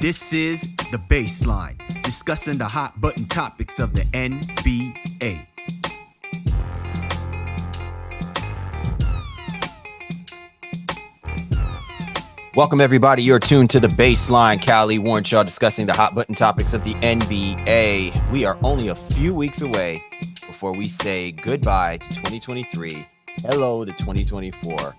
This is The Baseline, discussing the hot button topics of the NBA. Welcome, everybody. You're tuned to The Baseline. Callie Warnshaw discussing the hot button topics of the NBA. We are only a few weeks away before we say goodbye to 2023, hello to 2024.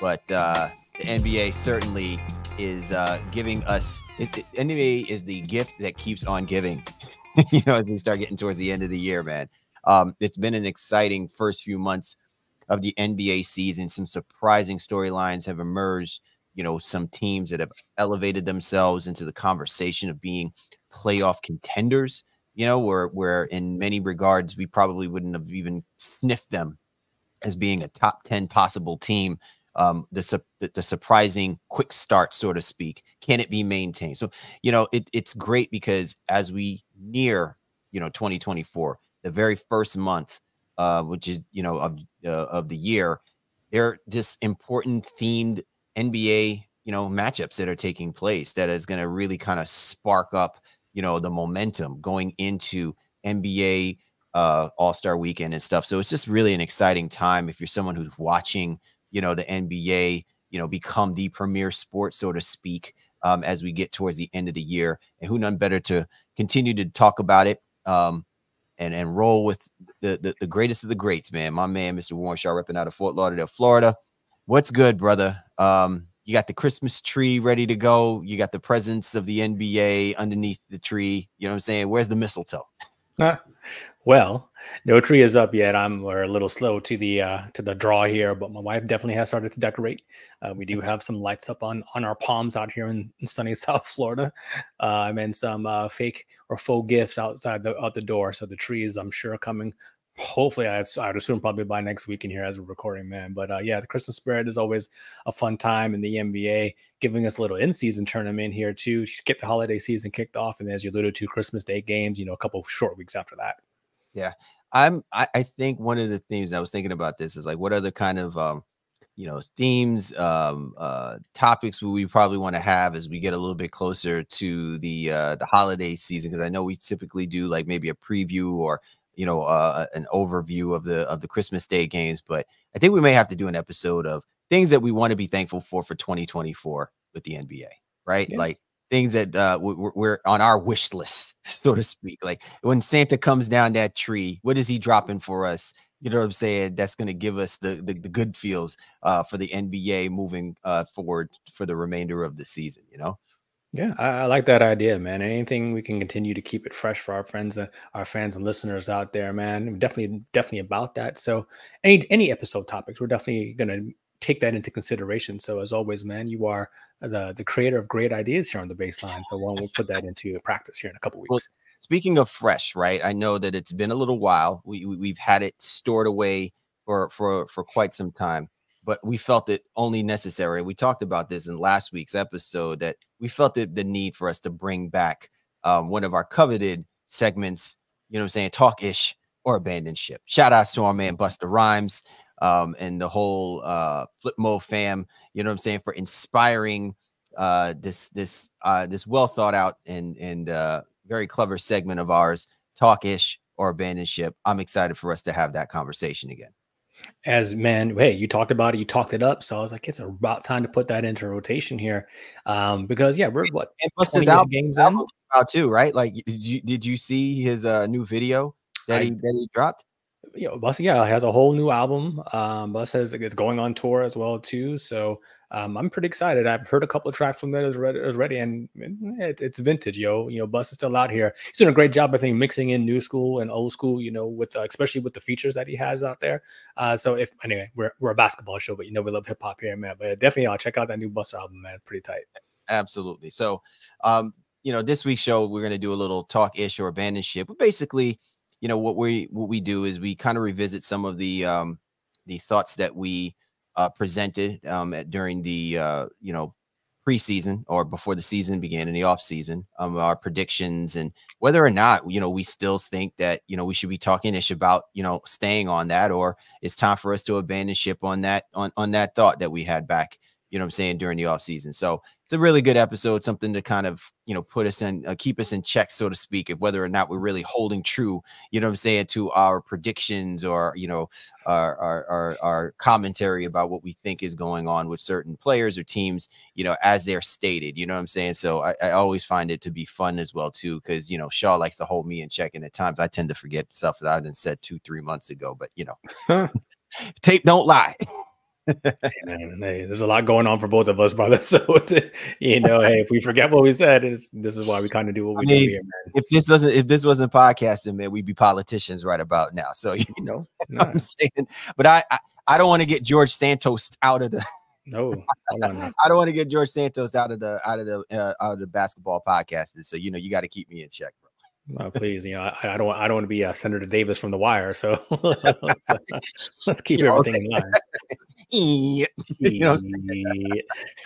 But uh, the NBA certainly is uh, giving us it, NBA is the gift that keeps on giving. you know, as we start getting towards the end of the year, man. Um, it's been an exciting first few months of the NBA season. Some surprising storylines have emerged. You know, some teams that have elevated themselves into the conversation of being playoff contenders. You know, where where in many regards we probably wouldn't have even sniffed them as being a top 10 possible team um, the, the surprising quick start, so to speak? Can it be maintained? So, you know, it, it's great because as we near, you know, 2024, the very first month, uh, which is, you know, of, uh, of the year, there are just important themed NBA, you know, matchups that are taking place that is going to really kind of spark up, you know, the momentum going into NBA uh, All Star weekend and stuff. So it's just really an exciting time if you're someone who's watching you know, the NBA, you know, become the premier sport, so to speak, um, as we get towards the end of the year. And who none better to continue to talk about it um, and and roll with the, the, the greatest of the greats, man. My man, Mr. Warren Shaw, repping out of Fort Lauderdale, Florida. What's good, brother? Um, you got the Christmas tree ready to go. You got the presence of the NBA underneath the tree. You know what I'm saying? Where's the mistletoe? Uh, well, no tree is up yet. I'm we're a little slow to the uh, to the draw here, but my wife definitely has started to decorate. Uh, we do have some lights up on on our palms out here in, in sunny South Florida, uh, and some uh, fake or faux gifts outside the out the door. So the tree is, I'm sure, coming. Hopefully, I, I'd assume probably by next week in here as we're recording, man. But uh, yeah, the Christmas spirit is always a fun time in the NBA, giving us a little in-season tournament here too. Get the holiday season kicked off, and as you alluded to, Christmas Day games. You know, a couple short weeks after that. Yeah, I'm I, I think one of the themes I was thinking about this is like what other kind of um you know themes um uh topics we probably want to have as we get a little bit closer to the uh the holiday season because I know we typically do like maybe a preview or you know uh an overview of the of the Christmas Day games but I think we may have to do an episode of things that we want to be thankful for for 2024 with the NBA right yeah. like things that uh, we're, on our wish list, so to speak. Like when Santa comes down that tree, what is he dropping for us? You know what I'm saying? That's going to give us the, the, the good feels uh, for the NBA moving uh, forward for the remainder of the season. You know. Yeah, I, I, like that idea, man. Anything we can continue to keep it fresh for our friends, uh, our fans and listeners out there, man. Definitely, definitely about that. So, any any episode topics, we're definitely gonna take that into consideration. So as always, man, you are the the creator of great ideas here on the baseline. So why don't we put that into practice here in a couple weeks? Well, speaking of fresh, right? I know that it's been a little while. We, we have had it stored away for for for quite some time, but we felt it only necessary. We talked about this in last week's episode that we felt it, the need for us to bring back um, one of our coveted segments. You know what I'm saying? Talk ish or abandon ship. Shout outs to our man Busta Rhymes um, and the whole uh, Flipmode fam. You know what I'm saying for inspiring uh, this this uh, this well thought out and and uh, very clever segment of ours, talkish or abandon ship. I'm excited for us to have that conversation again. As man, hey, you talked about it, you talked it up, so I was like, it's about time to put that into rotation here, um, because yeah, we're what and plus his album, games album out too, right? Like, did you did you see his uh, new video that I, he that he dropped? You know, Bus yeah has a whole new album. Um, Bus has it's going on tour as well too. So um, I'm pretty excited. I've heard a couple of tracks from that as ready, and it, it's vintage, yo. You know, Bus is still out here. He's doing a great job, I think, mixing in new school and old school. You know, with uh, especially with the features that he has out there. Uh, so if anyway, we're we're a basketball show, but you know we love hip hop here, man. But definitely, I'll check out that new Bus album, man. Pretty tight. Absolutely. So, um, you know, this week's show we're gonna do a little talk ish or abandon ship, but basically you know what we what we do is we kind of revisit some of the um the thoughts that we uh presented um at, during the uh you know preseason or before the season began in the off season um our predictions and whether or not you know we still think that you know we should be talking ish about you know staying on that or it's time for us to abandon ship on that on on that thought that we had back you know I'm saying during the off season. So it's a really good episode, something to kind of you know put us in, uh, keep us in check, so to speak, of whether or not we're really holding true, you know, what I'm saying, to our predictions or you know our, our our our commentary about what we think is going on with certain players or teams, you know, as they're stated. You know what I'm saying? So I, I always find it to be fun as well too, because you know Shaw likes to hold me in check, and at times I tend to forget stuff that I didn't said two three months ago. But you know, tape don't lie hey, man, hey, there's a lot going on for both of us, brother. So you know, hey, if we forget what we said, this is why we kind of do what we I mean, do here, man. If this wasn't if this wasn't podcasting, man, we'd be politicians right about now. So you know, nah. I'm saying, but I, I, I don't want to get George Santos out of the. No, I, I don't want to get George Santos out of the out of the uh, out of the basketball podcasting. So you know, you got to keep me in check, bro. Oh, please, you know, I, I, don't, I don't want to be uh, Senator Davis from The Wire, so let's, keep everything in line. you know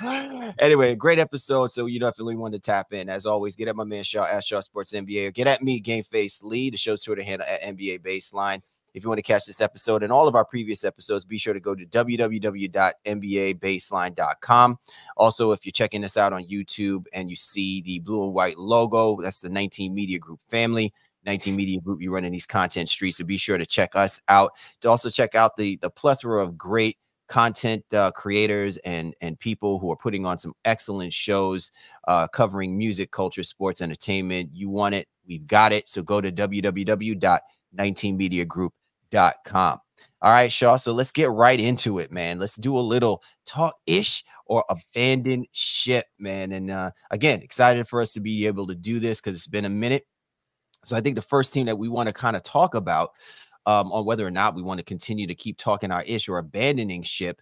anyway, great episode. So you definitely want to tap in. As always, get at my man Shaw at Shaw Sports NBA or get at me, Game Face Lee, the show's Twitter handle at NBA Baseline. If you want to catch this episode and all of our previous episodes, be sure to go to www.nbabaseline.com. Also, if you're checking this out on YouTube and you see the blue and white logo, that's the 19 Media Group family. 19 Media Group, you running these content streets. So be sure to check us out. To also check out the the plethora of great content uh, creators and and people who are putting on some excellent shows uh, covering music, culture, sports, entertainment. You want it, we've got it. So go to www.19mediagroup.com. All right, Shaw. So let's get right into it, man. Let's do a little talk ish or abandon ship, man. And uh, again, excited for us to be able to do this because it's been a minute. So I think the first team that we want to kind of talk about um, on whether or not we want to continue to keep talking our ish or abandoning ship,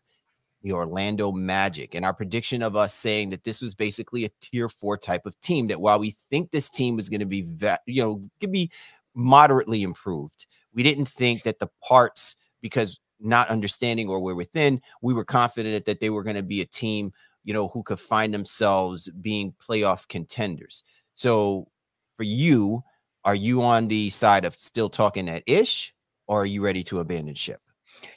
the Orlando Magic. And our prediction of us saying that this was basically a tier four type of team, that while we think this team was going to be, you know, could be moderately improved, we didn't think that the parts, because not understanding or we're within, we were confident that they were going to be a team, you know, who could find themselves being playoff contenders. So for you, are you on the side of still talking at ish or are you ready to abandon ship?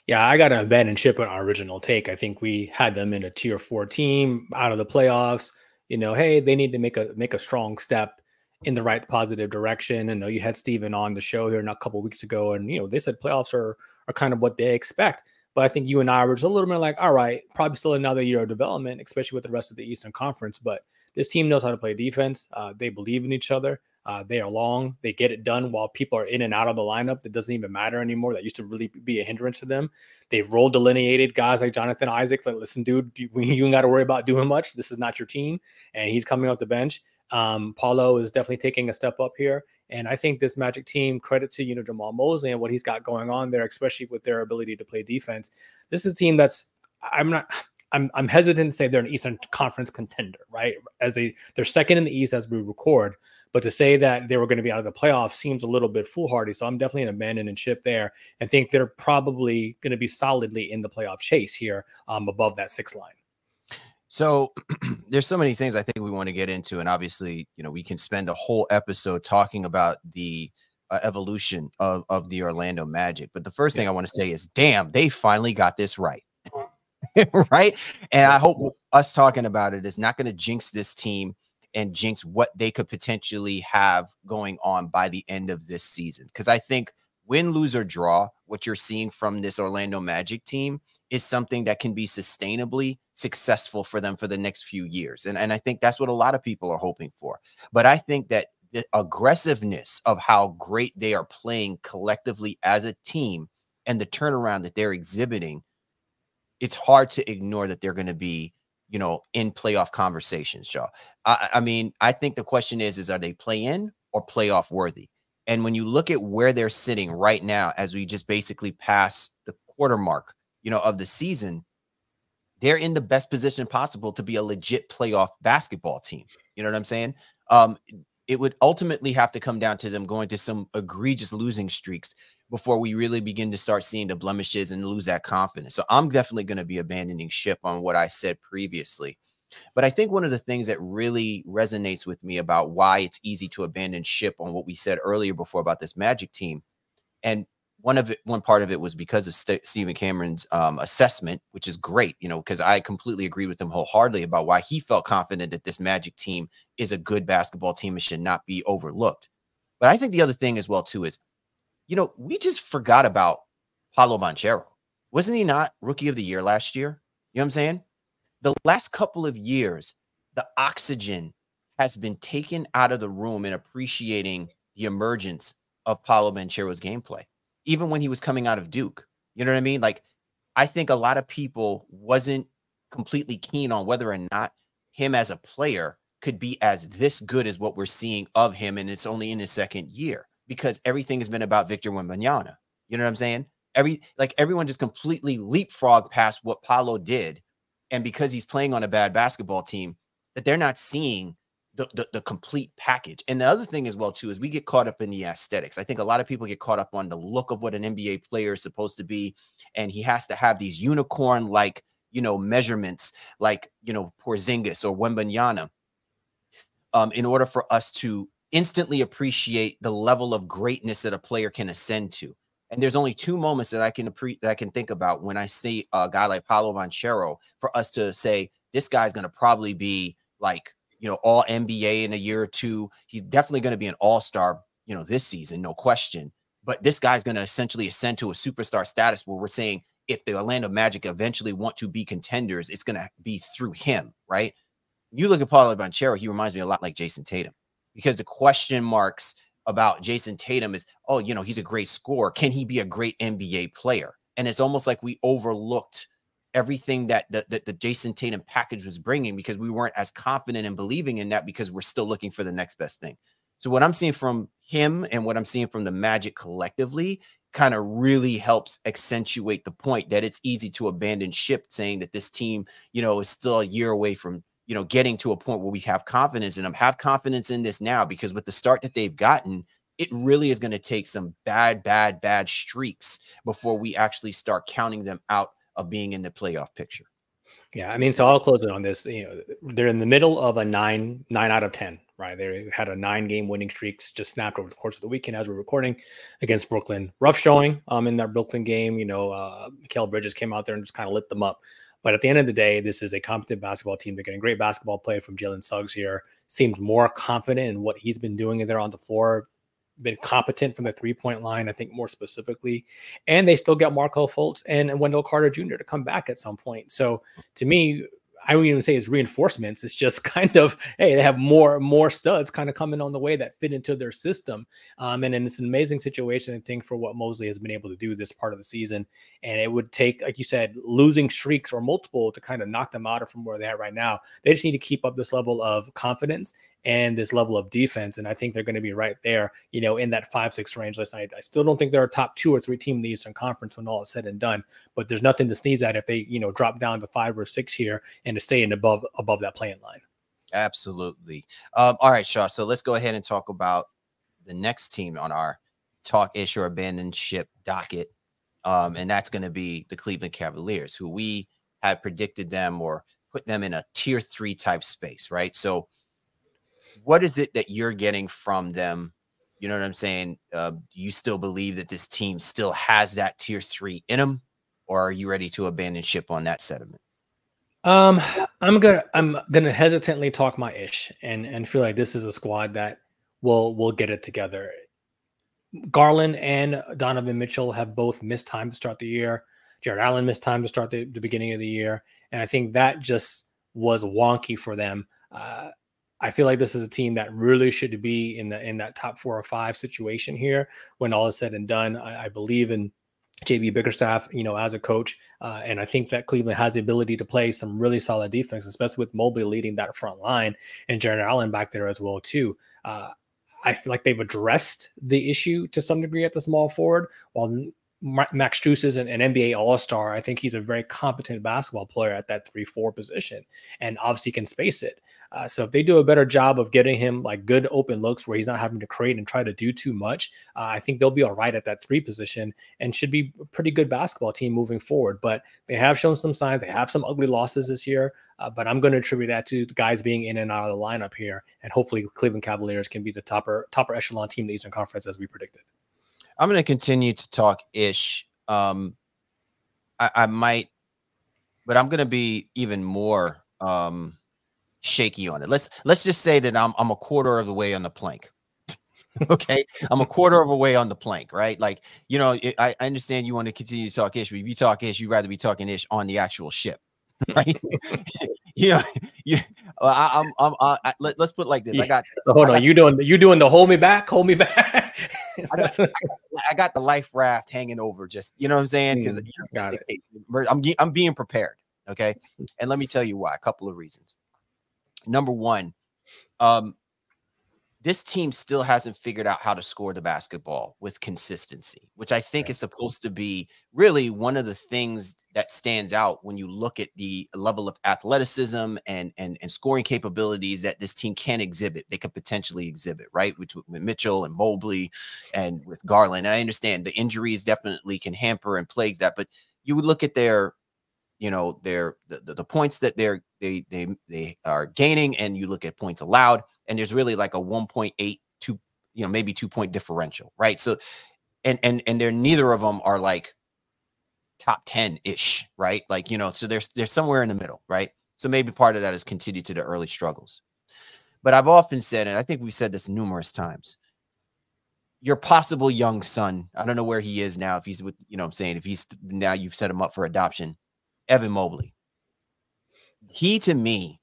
Yeah, I got to abandon ship on our original take. I think we had them in a tier four team out of the playoffs. You know, hey, they need to make a make a strong step in the right positive direction. And know you had Steven on the show here not a couple weeks ago, and you know they said playoffs are are kind of what they expect. But I think you and I were just a little bit like, all right, probably still another year of development, especially with the rest of the Eastern Conference. But this team knows how to play defense. Uh, they believe in each other. Uh, they are long. They get it done while people are in and out of the lineup. That doesn't even matter anymore. That used to really be a hindrance to them. They've role delineated guys like Jonathan Isaac. Like, listen, dude, you, ain't got to worry about doing much. This is not your team. And he's coming off the bench. Um, Paolo is definitely taking a step up here. And I think this Magic team, credit to you know Jamahl Mosley and what he's got going on there, especially with their ability to play defense. This is a team that's I'm not I'm I'm hesitant to say they're an Eastern Conference contender, right? As they they're second in the East as we record, but to say that they were going to be out of the playoffs seems a little bit foolhardy. So I'm definitely an abandoned ship there, and think they're probably going to be solidly in the playoff chase here, um, above that six line. So there's so many things I think we want to get into, and obviously, you know, we can spend a whole episode talking about the uh, evolution of of the Orlando Magic. But the first thing I want to say is, damn, they finally got this right, right? And I hope us talking about it is not going to jinx this team and jinx what they could potentially have going on by the end of this season. Because I think win, lose, or draw, what you're seeing from this Orlando Magic team is something that can be sustainably successful for them for the next few years. And, and I think that's what a lot of people are hoping for. But I think that the aggressiveness of how great they are playing collectively as a team and the turnaround that they're exhibiting, it's hard to ignore that they're going to be, you know, in playoff conversations, Joe. I, I mean, I think the question is, is are they play in or playoff worthy? And when you look at where they're sitting right now, as we just basically pass the quarter mark, you know, of the season, they're in the best position possible to be a legit playoff basketball team. You know what I'm saying? Um, it would ultimately have to come down to them going to some egregious losing streaks before we really begin to start seeing the blemishes and lose that confidence. So I'm definitely going to be abandoning ship on what I said previously. But I think one of the things that really resonates with me about why it's easy to abandon ship on what we said earlier before about this Magic team, and one of it, one part of it was because of St- Stephen Cameron's um, assessment, which is great, you know, because I completely agree with him wholeheartedly about why he felt confident that this Magic team is a good basketball team and should not be overlooked. But I think the other thing as well too is, you know, we just forgot about Paolo Banchero. Wasn't he not rookie of the year last year? You know what I'm saying? The last couple of years, the oxygen has been taken out of the room in appreciating the emergence of Paolo Banchero's gameplay, even when he was coming out of Duke. You know what I mean? Like, I think a lot of people wasn't completely keen on whether or not him as a player could be as this good as what we're seeing of him, and it's only in his second year because everything has been about Victor Wembanyama. You know what I'm saying? Every like everyone just completely leapfrog past what Paolo did, and because he's playing on a bad basketball team, that they're not seeing the, the, the complete package. And the other thing as well too is we get caught up in the aesthetics. I think a lot of people get caught up on the look of what an NBA player is supposed to be, and he has to have these unicorn like you know measurements, like you know Porzingis or Wembanyama, um, in order for us to instantly appreciate the level of greatness that a player can ascend to. And there's only two moments that I can appre- that I can think about when I see a guy like Paolo Banchero for us to say this guy's going to probably be like you know, all NBA in a year or two. He's definitely going to be an all star, you know, this season, no question. But this guy's going to essentially ascend to a superstar status where we're saying if the Orlando Magic eventually want to be contenders, it's going to be through him, right? You look at Paolo Banchero, he reminds me a lot like Jayson Tatum because the question marks about Jayson Tatum is, oh, you know, he's a great scorer. Can he be a great NBA player? And it's almost like we overlooked everything that the, the, Jayson Tatum package was bringing because we weren't as confident in believing in that because we're still looking for the next best thing. So what I'm seeing from him and what I'm seeing from the Magic collectively kind of really helps accentuate the point that it's easy to abandon ship saying that this team, you know, is still a year away from, you know, getting to a point where we have confidence in them. Have confidence in this now because with the start that they've gotten, it really is going to take some bad, bad, bad streaks before we actually start counting them out of being in the playoff picture. Yeah, I mean, so I'll close it on this. You know, they're in the middle of a nine nine out of ten, right? They had a nine game winning streaks just snapped over the course of the weekend as we're recording against Brooklyn. Rough showing um in that Brooklyn game. You know, uh Mikal Bridges came out there and just kind of lit them up. But at the end of the day, this is a competent basketball team. They're getting great basketball play from Jalen Suggs here. Seems more confident in what he's been doing there on the floor been competent from the three point line, I think more specifically. And they still got Markelle Fultz and Wendell Carter Jr. to come back at some point. So to me, I wouldn't even say it's reinforcements. It's just kind of hey, they have more more studs kind of coming on the way that fit into their system. Um, and, and it's an amazing situation, I think, for what Mosley has been able to do this part of the season. And it would take, like you said, losing streaks or multiple to kind of knock them out of from where they're at right now. They just need to keep up this level of confidence and this level of defense. And I think they're going to be right there, you know, in that five, six range last night. I still don't think they're a top two or three team in the Eastern Conference when all is said and done, but there's nothing to sneeze at if they, you know, drop down to five or six here and to stay in above above that playing line. Absolutely. Um, all right, Shaw. So let's go ahead and talk about the next team on our talk issue or abandoned ship docket. Um, and that's going to be the Cleveland Cavaliers, who we had predicted them or put them in a tier three type space, right? So what is it that you're getting from them? You know what I'm saying? Uh, you still believe that this team still has that tier three in them, or are you ready to abandon ship on that sentiment? Um, I'm gonna I'm gonna hesitantly talk my ish and and feel like this is a squad that will will get it together. Garland and Donovan Mitchell have both missed time to start the year. Jarrett Allen missed time to start the, the beginning of the year, and I think that just was wonky for them. Uh, I feel like this is a team that really should be in the in that top four or five situation here when all is said and done. I, I believe in JB Bickerstaff, you know, as a coach, uh, and I think that Cleveland has the ability to play some really solid defense, especially with Mobley leading that front line and Jarrett Allen back there as well too. Uh, I feel like they've addressed the issue to some degree at the small forward, while Max Strus is an, an NBA All Star. I think he's a very competent basketball player at that three four position, and obviously can space it. Uh, so if they do a better job of getting him like good open looks where he's not having to create and try to do too much, uh, I think they'll be all right at that three position and should be a pretty good basketball team moving forward. But they have shown some signs. They have some ugly losses this year, uh, but I'm going to attribute that to the guys being in and out of the lineup here, and hopefully Cleveland Cavaliers can be the topper topper echelon team in the Eastern Conference as we predicted. I'm going to continue to talk ish. Um, I, I might, but I'm going to be even more um shaky on it. Let's let's just say that I'm I'm a quarter of the way on the plank. okay, I'm a quarter of a way on the plank, right? Like you know, it, I, I understand you want to continue to talk ish, but if you talk ish, you'd rather be talking ish on the actual ship. right? yeah, yeah. I, I'm, I'm, I, let, us put like this. I got. So hold on, you doing you doing the hold me back, hold me back. I, got, I, got, the life raft hanging over, just you know what I'm saying? Because mm, you know, I'm I'm being prepared. Okay, and let me tell you why. A couple of reasons. Number one, um, this team still hasn't figured out how to score the basketball with consistency, which I think is supposed to be really one of the things that stands out when you look at the level of athleticism and and, and scoring capabilities that this team can exhibit. They could potentially exhibit, right? With, with Mitchell and Mobley and with Garland. And I understand the injuries definitely can hamper and plague that, but you would look at their you know their the, the, points that they're they they they are gaining and you look at points allowed and there's really like a 1.8 two you know maybe two point differential right? So and and and they're neither of them are like top 10 ish right? Like you know so there's there's somewhere in the middle right? So maybe part of that is continued to the early struggles. But i've often said and i think we've said this numerous times your possible young son i don't know where he is now if he's with you know i'm saying if he's now you've set him up for adoption evan mobley he to me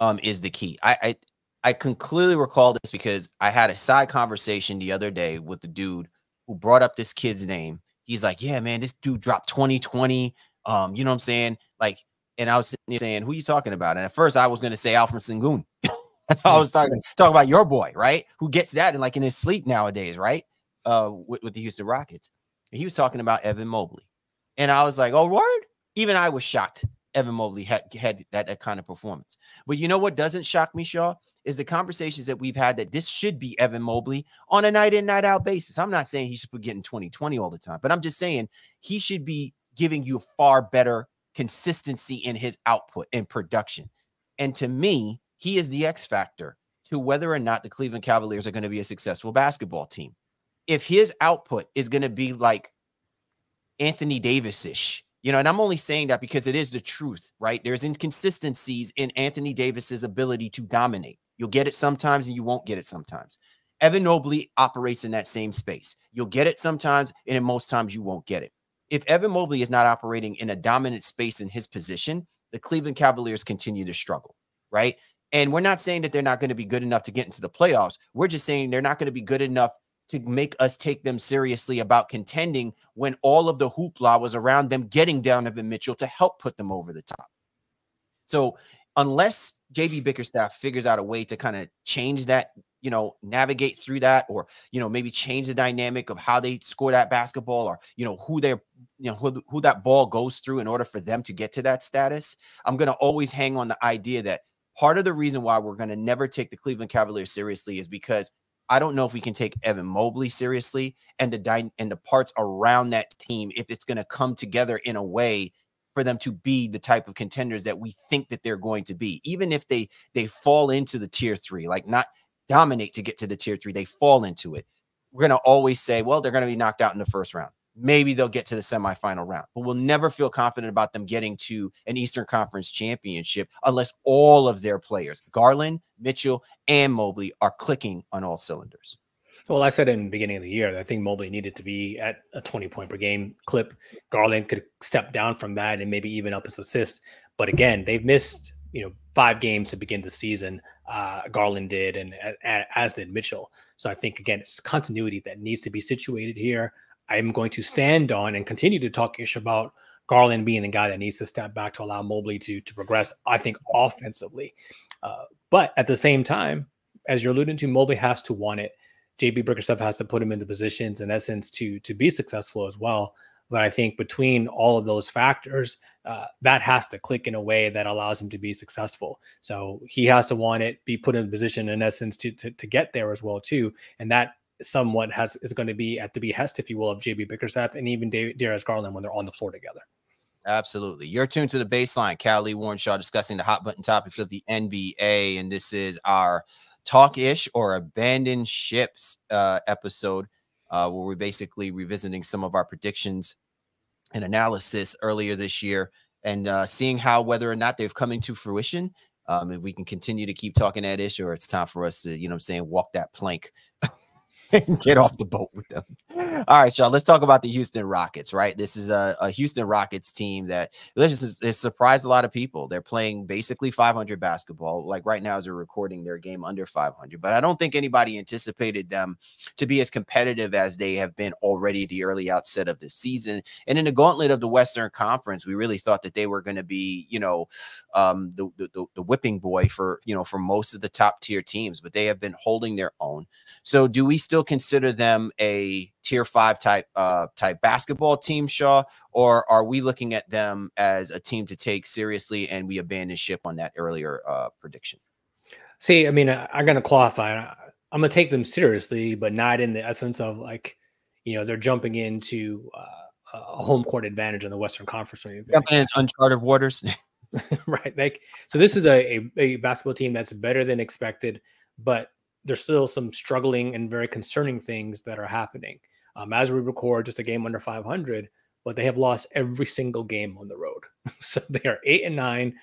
um is the key i i I can clearly recall this because I had a side conversation the other day with the dude who brought up this kid's name. He's like, "Yeah, man, this dude dropped 2020." Um, you know what I'm saying? Like, and I was sitting there saying, "Who are you talking about?" And at first, I was going to say Alperen Sengun. I was talking talking about your boy, right? Who gets that and like in his sleep nowadays, right? Uh, with, with the Houston Rockets. And he was talking about Evan Mobley, and I was like, "Oh, word!" Even I was shocked. Evan Mobley had had that, that kind of performance. But you know what doesn't shock me, Shaw? is the conversations that we've had that this should be Evan Mobley on a night in, night out basis. I'm not saying he should be getting 2020 all the time, but I'm just saying he should be giving you far better consistency in his output and production. And to me, he is the X factor to whether or not the Cleveland Cavaliers are going to be a successful basketball team. If his output is going to be like Anthony Davis ish, you know, and I'm only saying that because it is the truth, right? There's inconsistencies in Anthony Davis's ability to dominate. You'll get it sometimes and you won't get it sometimes. Evan Mobley operates in that same space. You'll get it sometimes, and in most times you won't get it. If Evan Mobley is not operating in a dominant space in his position, the Cleveland Cavaliers continue to struggle, right? And we're not saying that they're not going to be good enough to get into the playoffs. We're just saying they're not going to be good enough to make us take them seriously about contending when all of the hoopla was around them getting Donovan Mitchell to help put them over the top. So unless JB Bickerstaff figures out a way to kind of change that, you know, navigate through that, or you know, maybe change the dynamic of how they score that basketball, or you know, who they're, you know, who, who that ball goes through in order for them to get to that status, I'm gonna always hang on the idea that part of the reason why we're gonna never take the Cleveland Cavaliers seriously is because I don't know if we can take Evan Mobley seriously and the dy- and the parts around that team if it's going to come together in a way for them to be the type of contenders that we think that they're going to be. Even if they they fall into the tier 3 like not dominate to get to the tier 3 they fall into it. We're going to always say well they're going to be knocked out in the first round maybe they'll get to the semifinal round but we'll never feel confident about them getting to an eastern conference championship unless all of their players garland mitchell and mobley are clicking on all cylinders well, I said in the beginning of the year that I think Mobley needed to be at a 20 point per game clip. Garland could step down from that and maybe even up his assist. But again, they've missed, you know, five games to begin the season. Uh, Garland did, and as did Mitchell. So I think again, it's continuity that needs to be situated here. I'm going to stand on and continue to talk ish about Garland being the guy that needs to step back to allow Mobley to to progress. I think offensively, uh, but at the same time, as you're alluding to, Mobley has to want it. JB Bickerstaff has to put him into positions in essence to to be successful as well. But I think between all of those factors, uh, that has to click in a way that allows him to be successful. So he has to want it, be put in position in essence to to, to get there as well too, and that somewhat has is going to be at the behest, if you will, of JB Bickerstaff and even Darius Garland when they're on the floor together. Absolutely. You're tuned to the baseline. Callie Warren Shaw discussing the hot button topics of the NBA. And this is our talk ish or abandoned ships uh, episode. uh, where we're basically revisiting some of our predictions and analysis earlier this year and uh, seeing how whether or not they've come into fruition. Um, if we can continue to keep talking that issue, or it's time for us to, you know, I'm saying, walk that plank get off the boat with them. All right, y'all. Let's talk about the Houston Rockets. Right, this is a, a Houston Rockets team that this it surprised a lot of people. They're playing basically 500 basketball. Like right now, as we're recording, their game under 500. But I don't think anybody anticipated them to be as competitive as they have been already the early outset of the season. And in the gauntlet of the Western Conference, we really thought that they were going to be, you know, um, the, the the whipping boy for you know for most of the top tier teams. But they have been holding their own. So do we still consider them a tier five type uh, type basketball team, Shaw, or are we looking at them as a team to take seriously and we abandon ship on that earlier uh, prediction? See, I mean, I, I'm going to qualify. I'm going to take them seriously, but not in the essence of like, you know, they're jumping into uh, a home court advantage in the Western Conference. Jumping into uncharted waters. right. Like, so this is a, a, a basketball team that's better than expected, but there's still some struggling and very concerning things that are happening. Um, as we record, just a game under 500, but they have lost every single game on the road. so they are eight and nine,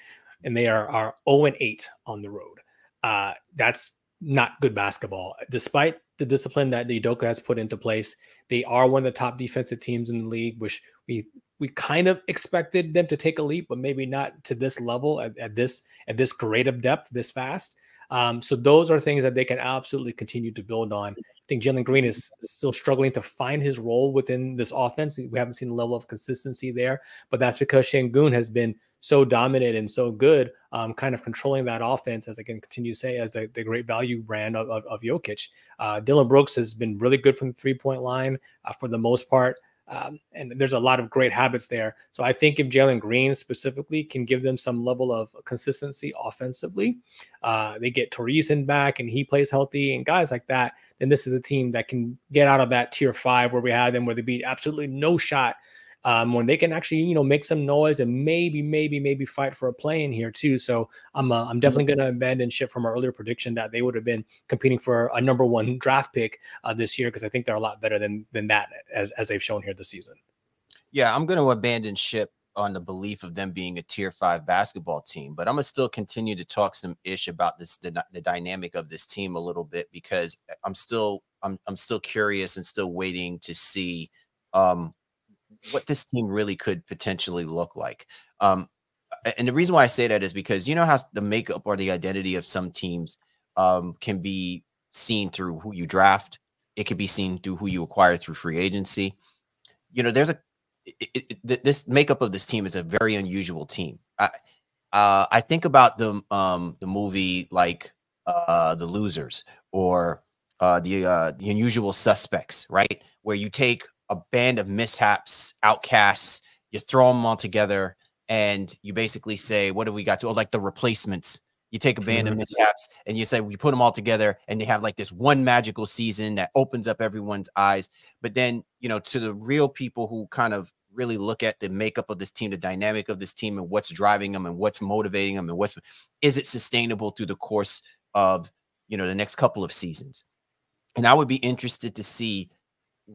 and they are are 0 and eight on the road. Uh, that's not good basketball. Despite the discipline that the Udoka has put into place, they are one of the top defensive teams in the league, which we we kind of expected them to take a leap, but maybe not to this level at, at this at this grade of depth this fast. Um, so those are things that they can absolutely continue to build on. I think Jalen Green is still struggling to find his role within this offense. We haven't seen the level of consistency there, but that's because Sengun has been so dominant and so good, um, kind of controlling that offense, as I can continue to say, as the, the great value brand of, of, of Jokic. Uh, Dillon Brooks has been really good from the three point line uh, for the most part. Um, and there's a lot of great habits there. So I think if Jalen Green specifically can give them some level of consistency offensively, uh, they get Taurean back and he plays healthy and guys like that, then this is a team that can get out of that tier five where we had them where they beat absolutely no shot um, when they can actually you know make some noise and maybe maybe maybe fight for a play in here too. So I'm uh, I'm definitely mm-hmm. going to abandon ship from our earlier prediction that they would have been competing for a number one draft pick uh, this year because I think they're a lot better than than that as as they've shown here this season. Yeah, I'm going to abandon ship on the belief of them being a tier five basketball team, but I'm gonna still continue to talk some ish about this the, the dynamic of this team a little bit because I'm still I'm I'm still curious and still waiting to see um what this team really could potentially look like. Um, and the reason why I say that is because you know how the makeup or the identity of some teams um, can be seen through who you draft. It could be seen through who you acquire through free agency. You know, there's a it, it, this makeup of this team is a very unusual team. I uh, I think about the um the movie like uh the losers or uh the uh the unusual suspects, right? Where you take a band of mishaps, outcasts. You throw them all together, and you basically say, "What do we got to?" Oh, like the replacements. You take a band of mm-hmm. mishaps and you say we put them all together, and they have like this one magical season that opens up everyone's eyes. But then, you know, to the real people who kind of really look at the makeup of this team, the dynamic of this team, and what's driving them, and what's motivating them, and what's is it sustainable through the course of you know the next couple of seasons. And I would be interested to see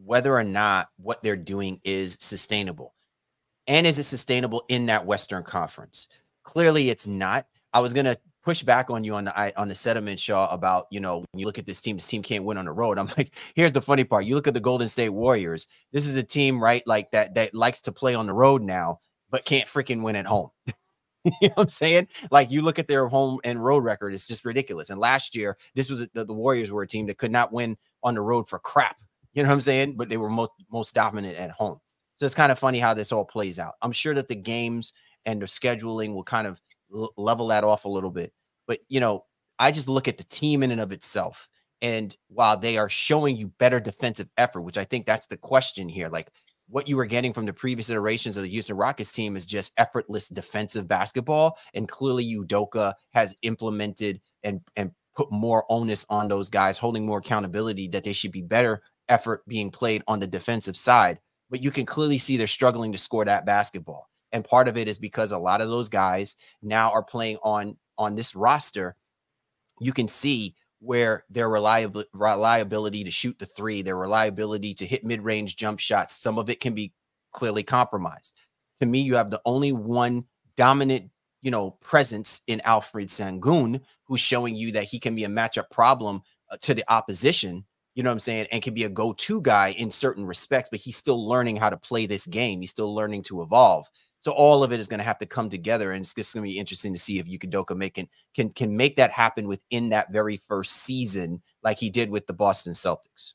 whether or not what they're doing is sustainable. And is it sustainable in that Western Conference? Clearly, it's not. I was gonna push back on you on the on the sediment Shaw about you know when you look at this team, this team can't win on the road. I'm like, here's the funny part: you look at the Golden State Warriors. This is a team, right, like that that likes to play on the road now, but can't freaking win at home. you know what I'm saying? Like you look at their home and road record, it's just ridiculous. And last year, this was the, the Warriors were a team that could not win on the road for crap. You know what I'm saying? But they were most most dominant at home. So it's kind of funny how this all plays out. I'm sure that the games and the scheduling will kind of level that off a little bit. But you know, I just look at the team in and of itself. And while they are showing you better defensive effort, which I think that's the question here, like what you were getting from the previous iterations of the Houston Rockets team is just effortless defensive basketball. And clearly Udoka has implemented and and put more onus on those guys, holding more accountability that they should be better effort being played on the defensive side, but you can clearly see they're struggling to score that basketball. And part of it is because a lot of those guys now are playing on on this roster. You can see where their reliability to shoot the three, their reliability to hit mid-range jump shots, some of it can be clearly compromised. To me, you have the only one dominant, you know, presence in Alperen Sengun, who's showing you that he can be a matchup problem uh, to the opposition. You know what I'm saying? And can be a go-to guy in certain respects, but he's still learning how to play this game. He's still learning to evolve. So all of it is going to have to come together, and it's just going to be interesting to see if Udoka making can can make that happen within that very first season, like he did with the Boston Celtics.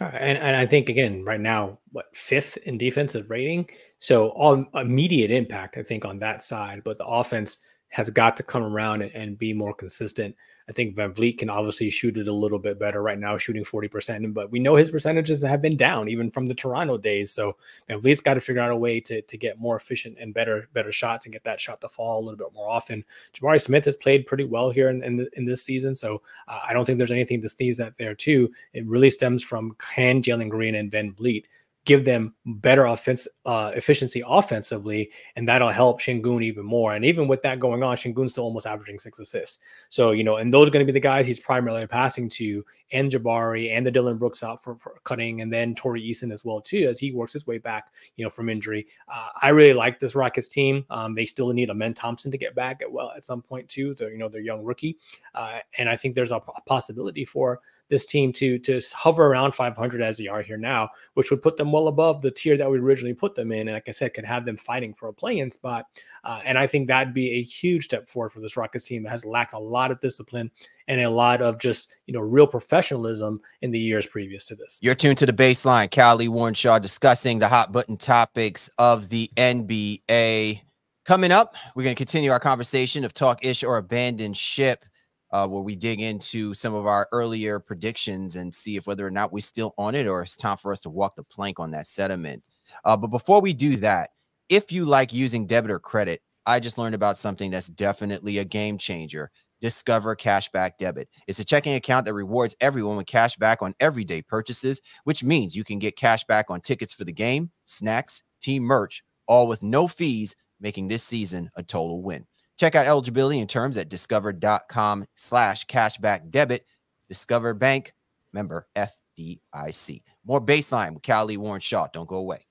Uh, and, and I think again, right now, what fifth in defensive rating, so all immediate impact, I think, on that side. But the offense has got to come around and, and, be more consistent. I think VanVleet can obviously shoot it a little bit better right now, shooting 40%, but we know his percentages have been down even from the Toronto days. So VanVleet's got to figure out a way to, to get more efficient and better better shots and get that shot to fall a little bit more often. Jabari Smith has played pretty well here in, in, the, in this season. So uh, I don't think there's anything to sneeze at there too. It really stems from can Jalen Green and VanVleet give them better offense uh, efficiency offensively, and that'll help Sengun even more. And even with that going on, Sengun's still almost averaging six assists. So you know, and those are going to be the guys he's primarily passing to, and Jabari and the Dillon Brooks out for, for cutting, and then Tari Eason as well too as he works his way back, you know, from injury. Uh, I really like this Rockets team. Um, they still need Amen Thompson to get back at well at some point too. They're you know they're young rookie, uh, and I think there's a, a possibility for this team to to hover around 500 as they are here now, which would put them well above the tier that we originally put them in, and like I said, could have them fighting for a play-in spot. Uh, and I think that'd be a huge step forward for this Rockets team that has lacked a lot of discipline and a lot of just you know real professionalism in the years previous to this. You're tuned to the baseline. Callie Warren Shaw discussing the hot button topics of the NBA. Coming up, we're going to continue our conversation of talk ish or abandon ship uh, where we dig into some of our earlier predictions and see if whether or not we're still on it or it's time for us to walk the plank on that sediment. Uh, but before we do that, if you like using debit or credit, I just learned about something that's definitely a game changer. Discover Cashback Debit. It's a checking account that rewards everyone with cash back on everyday purchases, which means you can get cash back on tickets for the game, snacks, team merch, all with no fees, making this season a total win. Check out eligibility and terms at discover.com slash cashback debit. Discover Bank, member FDIC. More baseline with Callie Warren Shaw. Don't go away.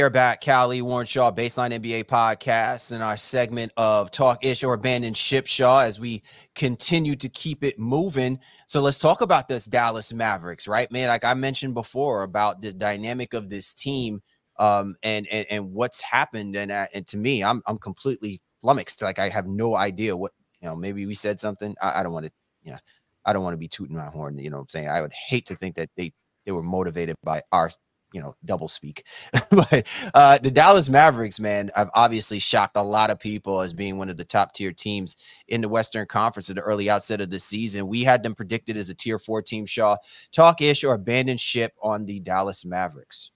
Are back, Callie Warren Shaw, Baseline NBA podcast, in our segment of Talk Ish or Abandoned Ship Shaw as we continue to keep it moving. So let's talk about this Dallas Mavericks, right, man? Like I mentioned before about the dynamic of this team um, and, and and what's happened. And uh, and to me, I'm I'm completely flummoxed. Like I have no idea what you know. Maybe we said something. I, I don't want to, yeah, I don't want to be tooting my horn. You know what I'm saying? I would hate to think that they they were motivated by our you know double speak. But uh the dallas mavericks man i've obviously shocked a lot of people as being one of the top tier teams in the western conference at the early outset of the season. We had them predicted as a tier four team shaw. Talk ish or abandon ship on the dallas mavericks.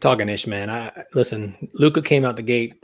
Talking ish man. I listen luka came out the gate.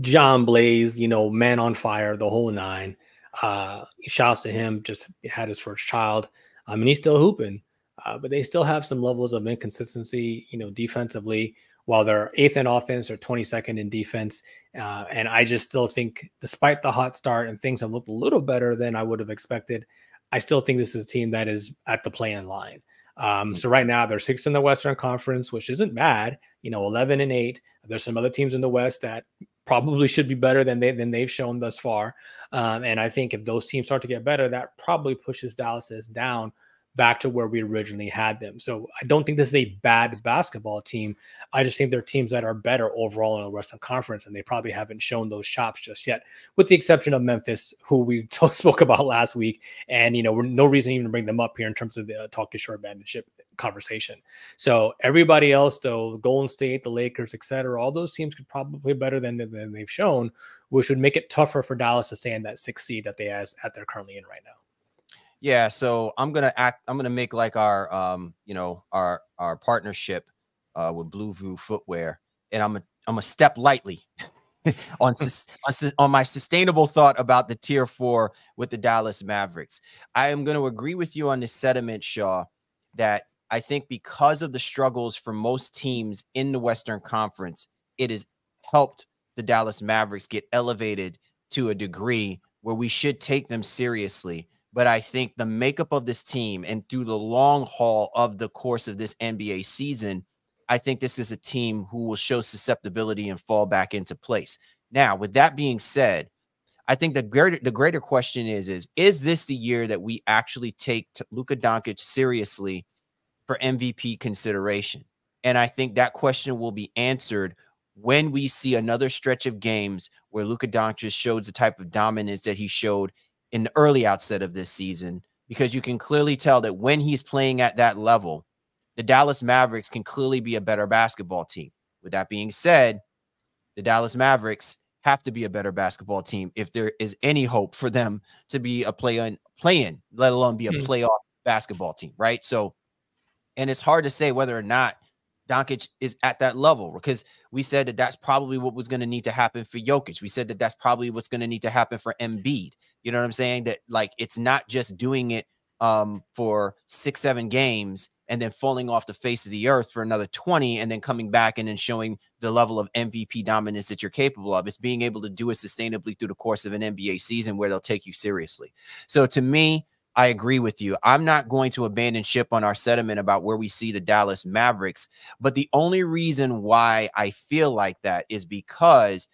John blaze you know man on fire the whole nine. Uh shouts to him just had his first child. I mean he's still hooping uh, but they still have some levels of inconsistency, you know, defensively. While they're eighth in offense or 22nd in defense, uh, and I just still think, despite the hot start and things have looked a little better than I would have expected, I still think this is a team that is at the play-in line. Um, so right now they're sixth in the Western Conference, which isn't bad. You know, 11 and eight. There's some other teams in the West that probably should be better than they than they've shown thus far. Um, and I think if those teams start to get better, that probably pushes Dallas down back to where we originally had them. So I don't think this is a bad basketball team. I just think they're teams that are better overall in the Western Conference, and they probably haven't shown those chops just yet, with the exception of Memphis, who we spoke about last week. And you know, no reason even to bring them up here in terms of the uh, talk short ship conversation. So everybody else, though, Golden State, the Lakers, etc., all those teams could probably better than, than they've shown, which would make it tougher for Dallas to stay in that six seed that they as at they're currently in right now. Yeah, so I'm gonna act. I'm gonna make like our, um, you know, our our partnership uh, with Blue View Footwear, and I'm a I'm a step lightly on, on on my sustainable thought about the tier four with the Dallas Mavericks. I am going to agree with you on the sediment, Shaw, that I think because of the struggles for most teams in the Western Conference, it has helped the Dallas Mavericks get elevated to a degree where we should take them seriously but I think the makeup of this team and through the long haul of the course of this NBA season, I think this is a team who will show susceptibility and fall back into place. Now, with that being said, I think the greater the greater question is is is this the year that we actually take Luka Doncic seriously for MVP consideration? And I think that question will be answered when we see another stretch of games where Luka Doncic shows the type of dominance that he showed in the early outset of this season because you can clearly tell that when he's playing at that level, the Dallas Mavericks can clearly be a better basketball team. With that being said, the Dallas Mavericks have to be a better basketball team if there is any hope for them to be a play in play in, let alone be a mm. playoff basketball team, right? So, and it's hard to say whether or not Doncic is at that level because we said that that's probably what was going to need to happen for Jokic. We said that that's probably what's going to need to happen for Embiid. You know what I'm saying? That like it's not just doing it um, for six, seven games and then falling off the face of the earth for another 20 and then coming back and then showing the level of MVP dominance that you're capable of. It's being able to do it sustainably through the course of an NBA season where they'll take you seriously. So to me, I agree with you. I'm not going to abandon ship on our sentiment about where we see the Dallas Mavericks. But the only reason why I feel like that is because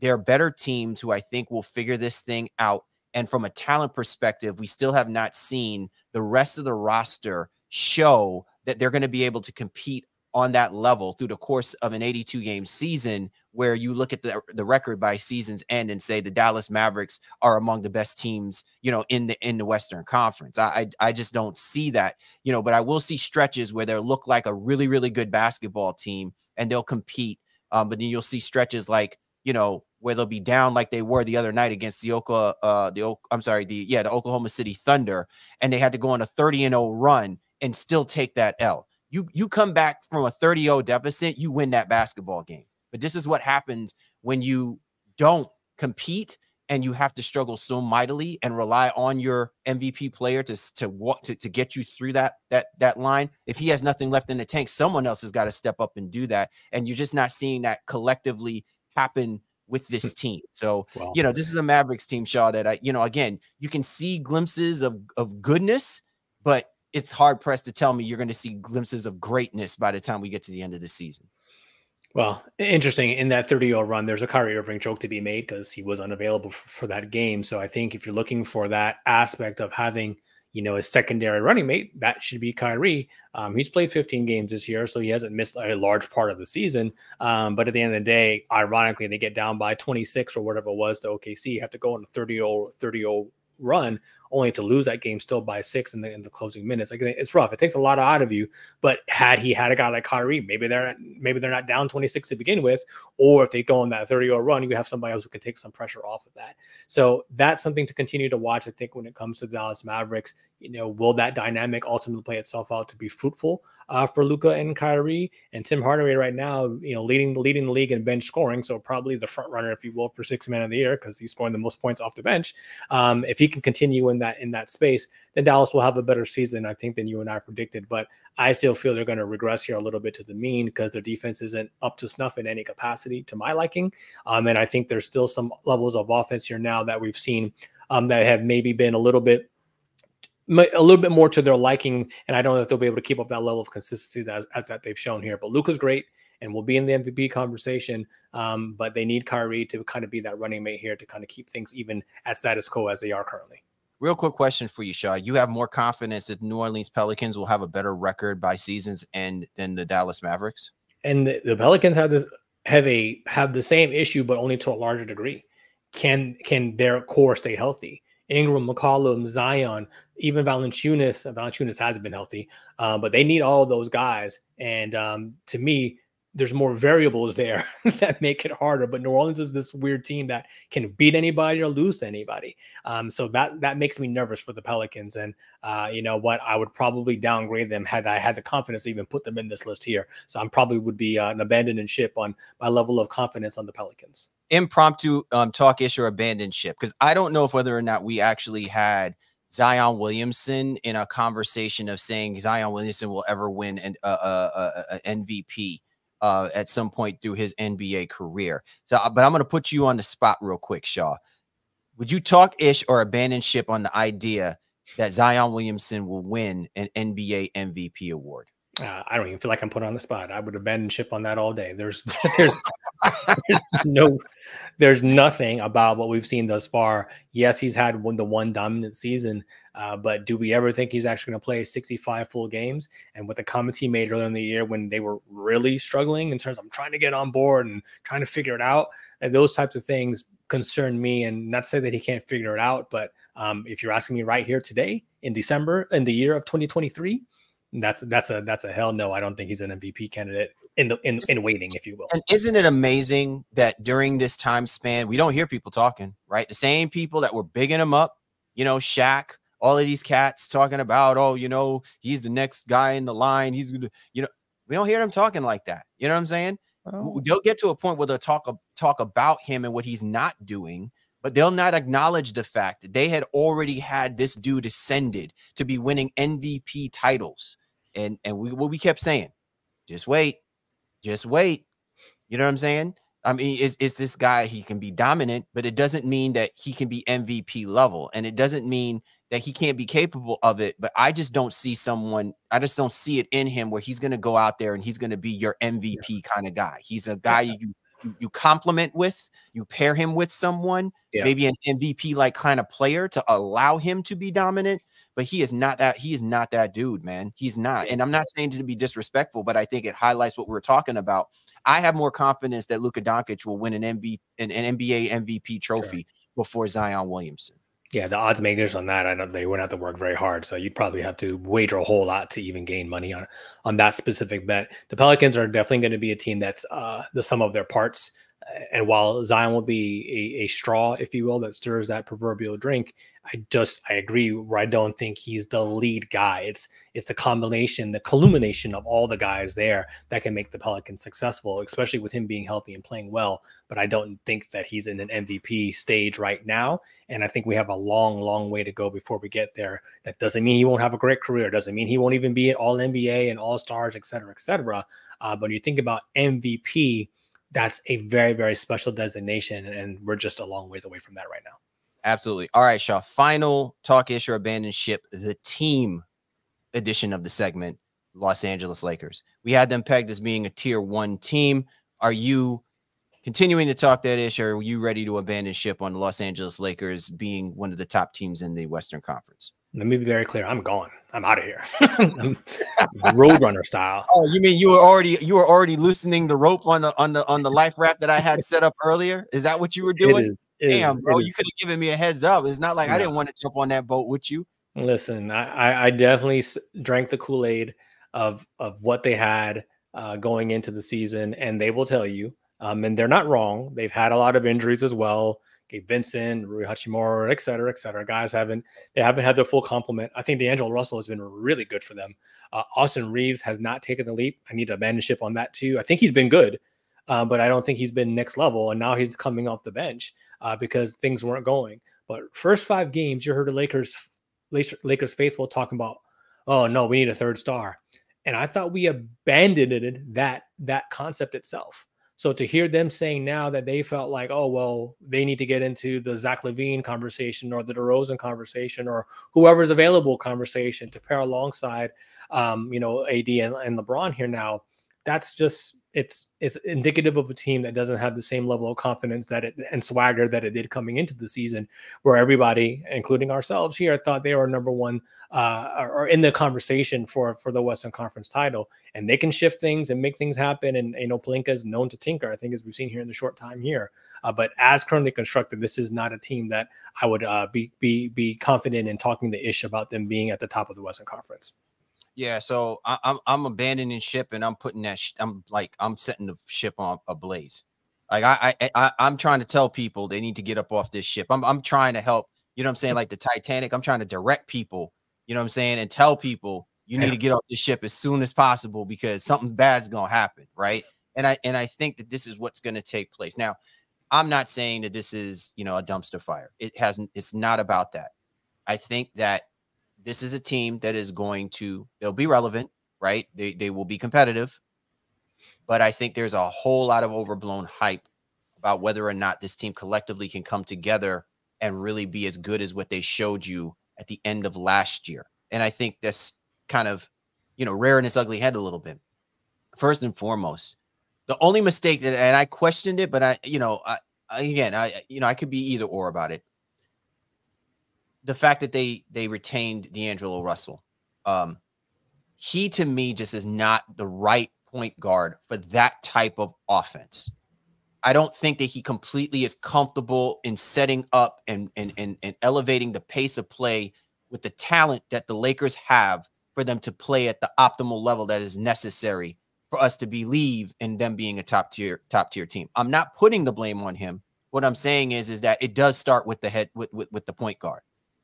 they're better teams who I think will figure this thing out. And from a talent perspective, we still have not seen the rest of the roster show that they're going to be able to compete on that level through the course of an 82 game season where you look at the, the record by season's end and say the Dallas Mavericks are among the best teams, you know, in the in the Western Conference. I I, I just don't see that, you know, but I will see stretches where they'll look like a really, really good basketball team and they'll compete. Um, but then you'll see stretches like, you know, where they'll be down like they were the other night against the Oklahoma, uh, the I'm sorry, the yeah, the Oklahoma City Thunder, and they had to go on a 30 and 0 run and still take that L you you come back from a 30-0 deficit, you win that basketball game. But this is what happens when you don't compete and you have to struggle so mightily and rely on your MVP player to to walk to, to get you through that that that line. If he has nothing left in the tank, someone else has got to step up and do that. And you're just not seeing that collectively happen with this team. So, you know, this is a Mavericks team, Shaw, that I, you know, again, you can see glimpses of of goodness, but it's hard pressed to tell me you're going to see glimpses of greatness by the time we get to the end of the season. Well, interesting. In that 30 year run, there's a Kyrie Irving joke to be made because he was unavailable for, for, that game. So I think if you're looking for that aspect of having, you know, his secondary running mate, that should be Kyrie. Um, he's played 15 games this year, so he hasn't missed a large part of the season. Um, but at the end of the day, ironically, they get down by 26 or whatever it was to OKC. You have to go on a 30 0 30 0 run only to lose that game still by six in the in the closing minutes. Like it's rough. It takes a lot out of you. But had he had a guy like Kyrie, maybe they're maybe they're not down 26 to begin with, or if they go on that 30 or run, you have somebody else who can take some pressure off of that. So that's something to continue to watch. I think when it comes to the Dallas Mavericks, you know, will that dynamic ultimately play itself out to be fruitful uh, for Luka and Kyrie and Tim Hardaway right now? You know, leading leading the league in bench scoring, so probably the front runner, if you will, for six man of the year because he's scoring the most points off the bench. Um, if he can continue in that in that space, then Dallas will have a better season, I think, than you and I predicted. But I still feel they're going to regress here a little bit to the mean because their defense isn't up to snuff in any capacity to my liking. Um, and I think there's still some levels of offense here now that we've seen um, that have maybe been a little bit a little bit more to their liking, and I don't know if they'll be able to keep up that level of consistency as, as that they've shown here. But Luka's great and will be in the MVP conversation. Um, but they need Kyrie to kind of be that running mate here to kind of keep things even at status quo as they are currently. Real quick question for you, Shaw. You have more confidence that New Orleans Pelicans will have a better record by season's end than the Dallas Mavericks? And the, the Pelicans have this have a have the same issue, but only to a larger degree. Can can their core stay healthy? Ingram, McCollum, Zion, even Valanciunas. Valanciunas has been healthy, uh, but they need all those guys. And um, to me, there's more variables there that make it harder. But New Orleans is this weird team that can beat anybody or lose anybody. Um, so that that makes me nervous for the Pelicans. And uh, you know what? I would probably downgrade them had I had the confidence to even put them in this list here. So I'm probably would be uh, an abandoned ship on my level of confidence on the Pelicans. Impromptu um, talk ish or abandoned ship because I don't know if whether or not we actually had. Zion Williamson in a conversation of saying Zion Williamson will ever win an uh, uh, uh, MVP uh, at some point through his NBA career. So, uh, but I'm going to put you on the spot real quick, Shaw. Would you talk ish or abandon ship on the idea that Zion Williamson will win an NBA MVP award? Uh, I don't even feel like I'm put on the spot. I would abandon ship on that all day. There's, there's, there's no, there's nothing about what we've seen thus far. Yes, he's had one, the one dominant season, uh, but do we ever think he's actually going to play 65 full games? And with the comments he made earlier in the year when they were really struggling in terms of I'm trying to get on board and trying to figure it out, and those types of things concern me. And not to say that he can't figure it out, but um, if you're asking me right here today in December in the year of 2023 that's that's a that's a hell no. I don't think he's an MVP candidate in the in, in waiting, if you will. And isn't it amazing that during this time span we don't hear people talking, right? The same people that were bigging him up, you know, Shaq, all of these cats talking about, oh, you know, he's the next guy in the line. He's gonna, you know, we don't hear them talking like that. You know what I'm saying? Oh. They'll get to a point where they'll talk talk about him and what he's not doing, but they'll not acknowledge the fact that they had already had this dude ascended to be winning MVP titles and and we what we kept saying, just wait, just wait. You know what I'm saying? I mean, is is this guy he can be dominant, but it doesn't mean that he can be MVP level, and it doesn't mean that he can't be capable of it. But I just don't see someone. I just don't see it in him where he's going to go out there and he's going to be your MVP yeah. kind of guy. He's a guy yeah. you you complement with, you pair him with someone, yeah. maybe an MVP like kind of player to allow him to be dominant but he is not that he is not that dude, man. He's not. And I'm not saying to be disrespectful, but I think it highlights what we're talking about. I have more confidence that Luka Doncic will win an MVP an, an NBA MVP trophy sure. before Zion Williamson. Yeah, the odds makers on that, I know they wouldn't have to work very hard. So you'd probably have to wager a whole lot to even gain money on on that specific bet. The Pelicans are definitely going to be a team that's uh, the sum of their parts. And while Zion will be a, a straw, if you will, that stirs that proverbial drink, I just I agree where I don't think he's the lead guy. It's it's the combination, the culmination of all the guys there that can make the Pelicans successful, especially with him being healthy and playing well. But I don't think that he's in an MVP stage right now. And I think we have a long, long way to go before we get there. That doesn't mean he won't have a great career. Doesn't mean he won't even be an all NBA and all stars, et cetera, et cetera. Uh, but when you think about MVP, that's a very, very special designation. And we're just a long ways away from that right now. Absolutely. All right, Shaw. Final talk issue abandoned ship, the team edition of the segment, Los Angeles Lakers. We had them pegged as being a tier one team. Are you continuing to talk that issue? Or are you ready to abandon ship on the Los Angeles Lakers being one of the top teams in the Western Conference? Let me be very clear. I'm gone. I'm out of here. Roadrunner style. Oh, you mean you were already you were already loosening the rope on the on the on the life raft that I had set up earlier? Is that what you were doing? It is, Damn, bro, you could have given me a heads up. It's not like no. I didn't want to jump on that boat with you. Listen, I, I definitely drank the Kool Aid of of what they had uh, going into the season, and they will tell you, um, and they're not wrong. They've had a lot of injuries as well. Gabe Vincent, Rui Hachimura, et cetera, et cetera. Guys haven't they haven't had their full complement. I think D'Angelo Russell has been really good for them. Uh, Austin Reaves has not taken the leap. I need a manship on that too. I think he's been good, uh, but I don't think he's been next level. And now he's coming off the bench uh, because things weren't going. But first five games, you heard the Lakers Lakers faithful talking about, oh no, we need a third star, and I thought we abandoned that that concept itself. So to hear them saying now that they felt like, oh well, they need to get into the Zach LaVine conversation or the DeRozan conversation or whoever's available conversation to pair alongside, um, you know, AD and, and LeBron here now, that's just it's it's indicative of a team that doesn't have the same level of confidence that it and swagger that it did coming into the season, where everybody, including ourselves here, thought they were number one uh, or in the conversation for for the Western Conference title, and they can shift things and make things happen. And you know, Pelinka is known to tinker. I think as we've seen here in the short time here. Uh, but as currently constructed, this is not a team that I would uh, be be be confident in talking to Ish about them being at the top of the Western Conference. Yeah, so I, am I'm, I'm abandoning ship and I'm putting that sh- I'm like I'm setting the ship on ablaze. Like I, I I I'm trying to tell people they need to get up off this ship. I'm I'm trying to help. You know what I'm saying? Mm. Like the Titanic. I'm trying to direct people. You know what I'm saying? And tell people you need to get off the ship as soon as possible because something bad's gonna happen, right? And I and I think that this is what's gonna take place. Now, I'm not saying that this is you know a dumpster fire. It hasn't. It's not about that. I think that this is a team that is going to they'll be relevant, right? They they will be competitive. But I think there's a whole lot of overblown hype about whether or not this team collectively can come together and really be as good as what they showed you at the end of last year. And I think that's kind of, you know, rearing its ugly head a little bit. First and foremost, the only mistake that, and I questioned it, but I, you know, I, again, I, you know, I could be either or about it the fact that they they retained D'Angelo Russell, um, he to me just is not the right point guard for that type of offense. I don't think that he completely is comfortable in setting up and and and, and elevating the pace of play with the talent that the Lakers have for them to play at the optimal level that is necessary for us to believe in them being a top tier top tier team. I'm not putting the blame on him. What I'm saying is is that it does start with the head with, with, with the point guard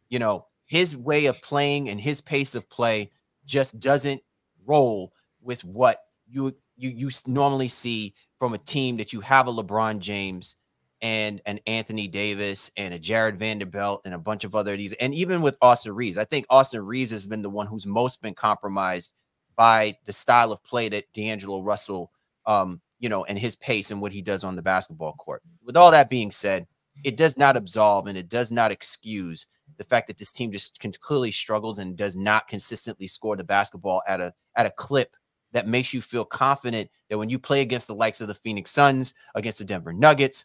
you know, his way of playing and his pace of play just doesn't roll with what you you you normally see from a team that you have a LeBron James and an Anthony Davis and a Jarred Vanderbilt and a bunch of other these and even with Austin Reaves. I think Austin Reaves has been the one who's most been compromised by the style of play that D'Angelo Russell um you know and his pace and what he does on the basketball court. With all that being said, it does not absolve and it does not excuse the fact that this team just clearly struggles and does not consistently score the basketball at a at a clip that makes you feel confident that when you play against the likes of the Phoenix Suns, against the Denver Nuggets,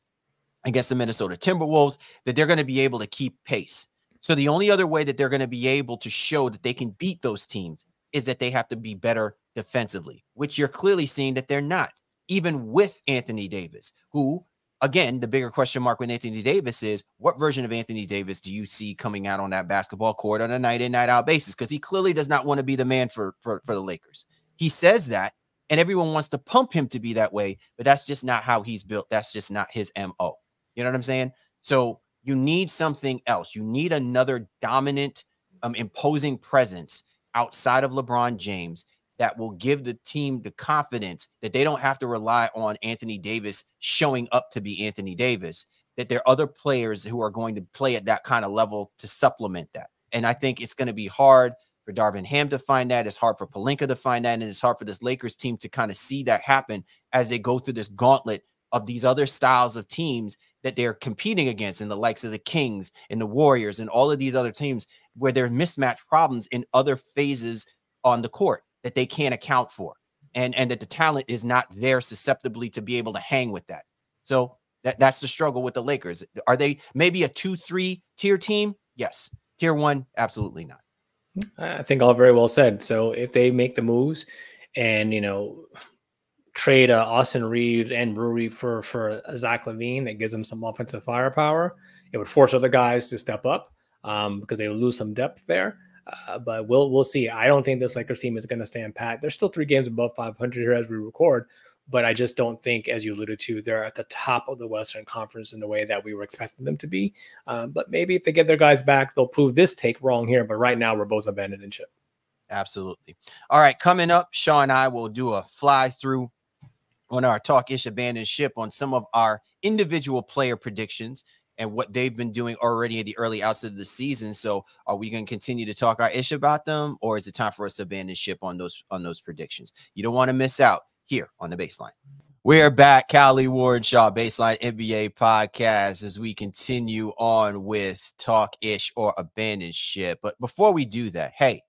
against the Minnesota Timberwolves, that they're going to be able to keep pace. So the only other way that they're going to be able to show that they can beat those teams is that they have to be better defensively, which you're clearly seeing that they're not, even with Anthony Davis, who again, the bigger question mark with Anthony Davis is what version of Anthony Davis do you see coming out on that basketball court on a night in, night out basis? Because he clearly does not want to be the man for, for, for the Lakers. He says that, and everyone wants to pump him to be that way, but that's just not how he's built. That's just not his MO. You know what I'm saying? So you need something else. You need another dominant, um, imposing presence outside of LeBron James that will give the team the confidence that they don't have to rely on Anthony Davis showing up to be Anthony Davis, that there are other players who are going to play at that kind of level to supplement that. And I think it's going to be hard for Darvin Ham to find that. It's hard for Pelinka to find that. And it's hard for this Lakers team to kind of see that happen as they go through this gauntlet of these other styles of teams that they're competing against in the likes of the Kings and the Warriors and all of these other teams where there are mismatch problems in other phases on the court that they can't account for and and that the talent is not there susceptibly to be able to hang with that. So that that's the struggle with the lakers. Are they maybe a two three tier team? Yes. Tier one? Absolutely not. I think all very well said. So if they make the moves and you know trade uh, austin Reaves and brewery for for zach LaVine, that gives them some offensive firepower it would force other guys to step up um, because they lose some depth there uh, but we'll we'll see. I don't think this Lakers team is going to stand pat. They're still three games above 500 here as we record, but I just don't think, as you alluded to, they're at the top of the Western Conference in the way that we were expecting them to be. Um, but maybe if they get their guys back, they'll prove this take wrong here. But right now, we're both abandoned ship. Absolutely. All right, coming up, Sean and I will do a fly through on our talk ish abandoned ship on some of our individual player predictions and what they've been doing already in the early outset of the season. So are we going to continue to talk our ish about them or is it time for us to abandon ship on those on those predictions? You don't want to miss out here on the baseline. We are back, Callie Shaw, Baseline NBA podcast, as we continue on with talk ish or abandon ship. But before we do that, hey,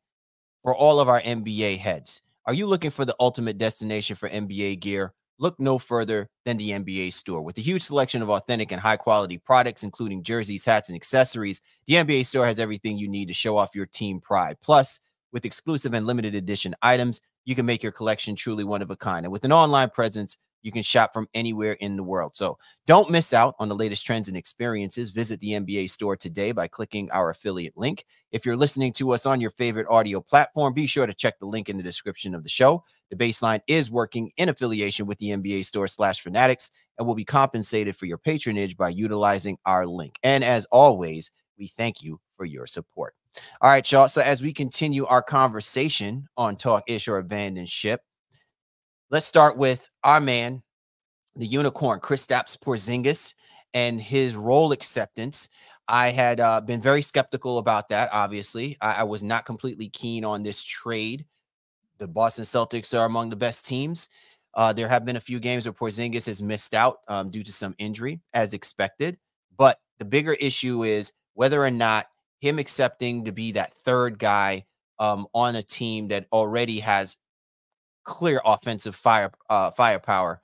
for all of our NBA heads, are you looking for the ultimate destination for NBA gear? Look no further than the NBA store. With a huge selection of authentic and high quality products, including jerseys, hats, and accessories, the NBA store has everything you need to show off your team pride. Plus, with exclusive and limited edition items, you can make your collection truly one of a kind. And with an online presence, you can shop from anywhere in the world. So don't miss out on the latest trends and experiences. Visit the NBA store today by clicking our affiliate link. If you're listening to us on your favorite audio platform, be sure to check the link in the description of the show. The baseline is working in affiliation with the NBA store slash fanatics and will be compensated for your patronage by utilizing our link. And as always, we thank you for your support. All right, y'all. So as we continue our conversation on Talk Ish or Abandon Ship, let's start with our man, the unicorn, Kristaps Porzingis, and his role acceptance. I had uh, been very skeptical about that. Obviously, I, I was not completely keen on this trade. The Boston Celtics are among the best teams. Uh, there have been a few games where Porzingis has missed out um, due to some injury, as expected. But the bigger issue is whether or not him accepting to be that third guy um, on a team that already has clear offensive fire uh, firepower.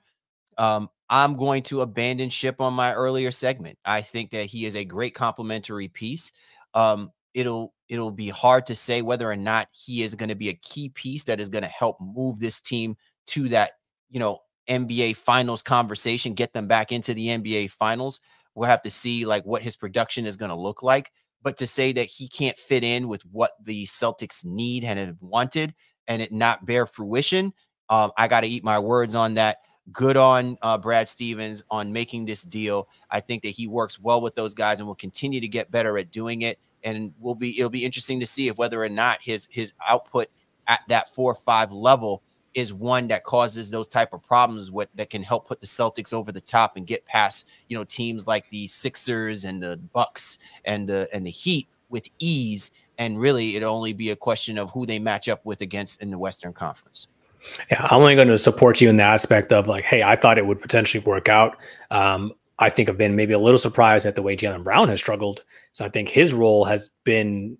Um, I'm going to abandon ship on my earlier segment. I think that he is a great complementary piece. Um, it'll it'll be hard to say whether or not he is going to be a key piece that is going to help move this team to that you know NBA finals conversation, get them back into the NBA finals. We'll have to see like what his production is going to look like but to say that he can't fit in with what the Celtics need and have wanted and it not bear fruition, um, I got to eat my words on that. Good on uh, Brad Stevens on making this deal. I think that he works well with those guys and will continue to get better at doing it. And will be it'll be interesting to see if whether or not his his output at that four or five level is one that causes those type of problems with that can help put the Celtics over the top and get past you know teams like the Sixers and the Bucks and the and the Heat with ease and really it'll only be a question of who they match up with against in the Western Conference. Yeah, I'm only going to support you in the aspect of like, hey, I thought it would potentially work out. Um, I think I've been maybe a little surprised at the way Jaylen Brown has struggled. So I think his role has been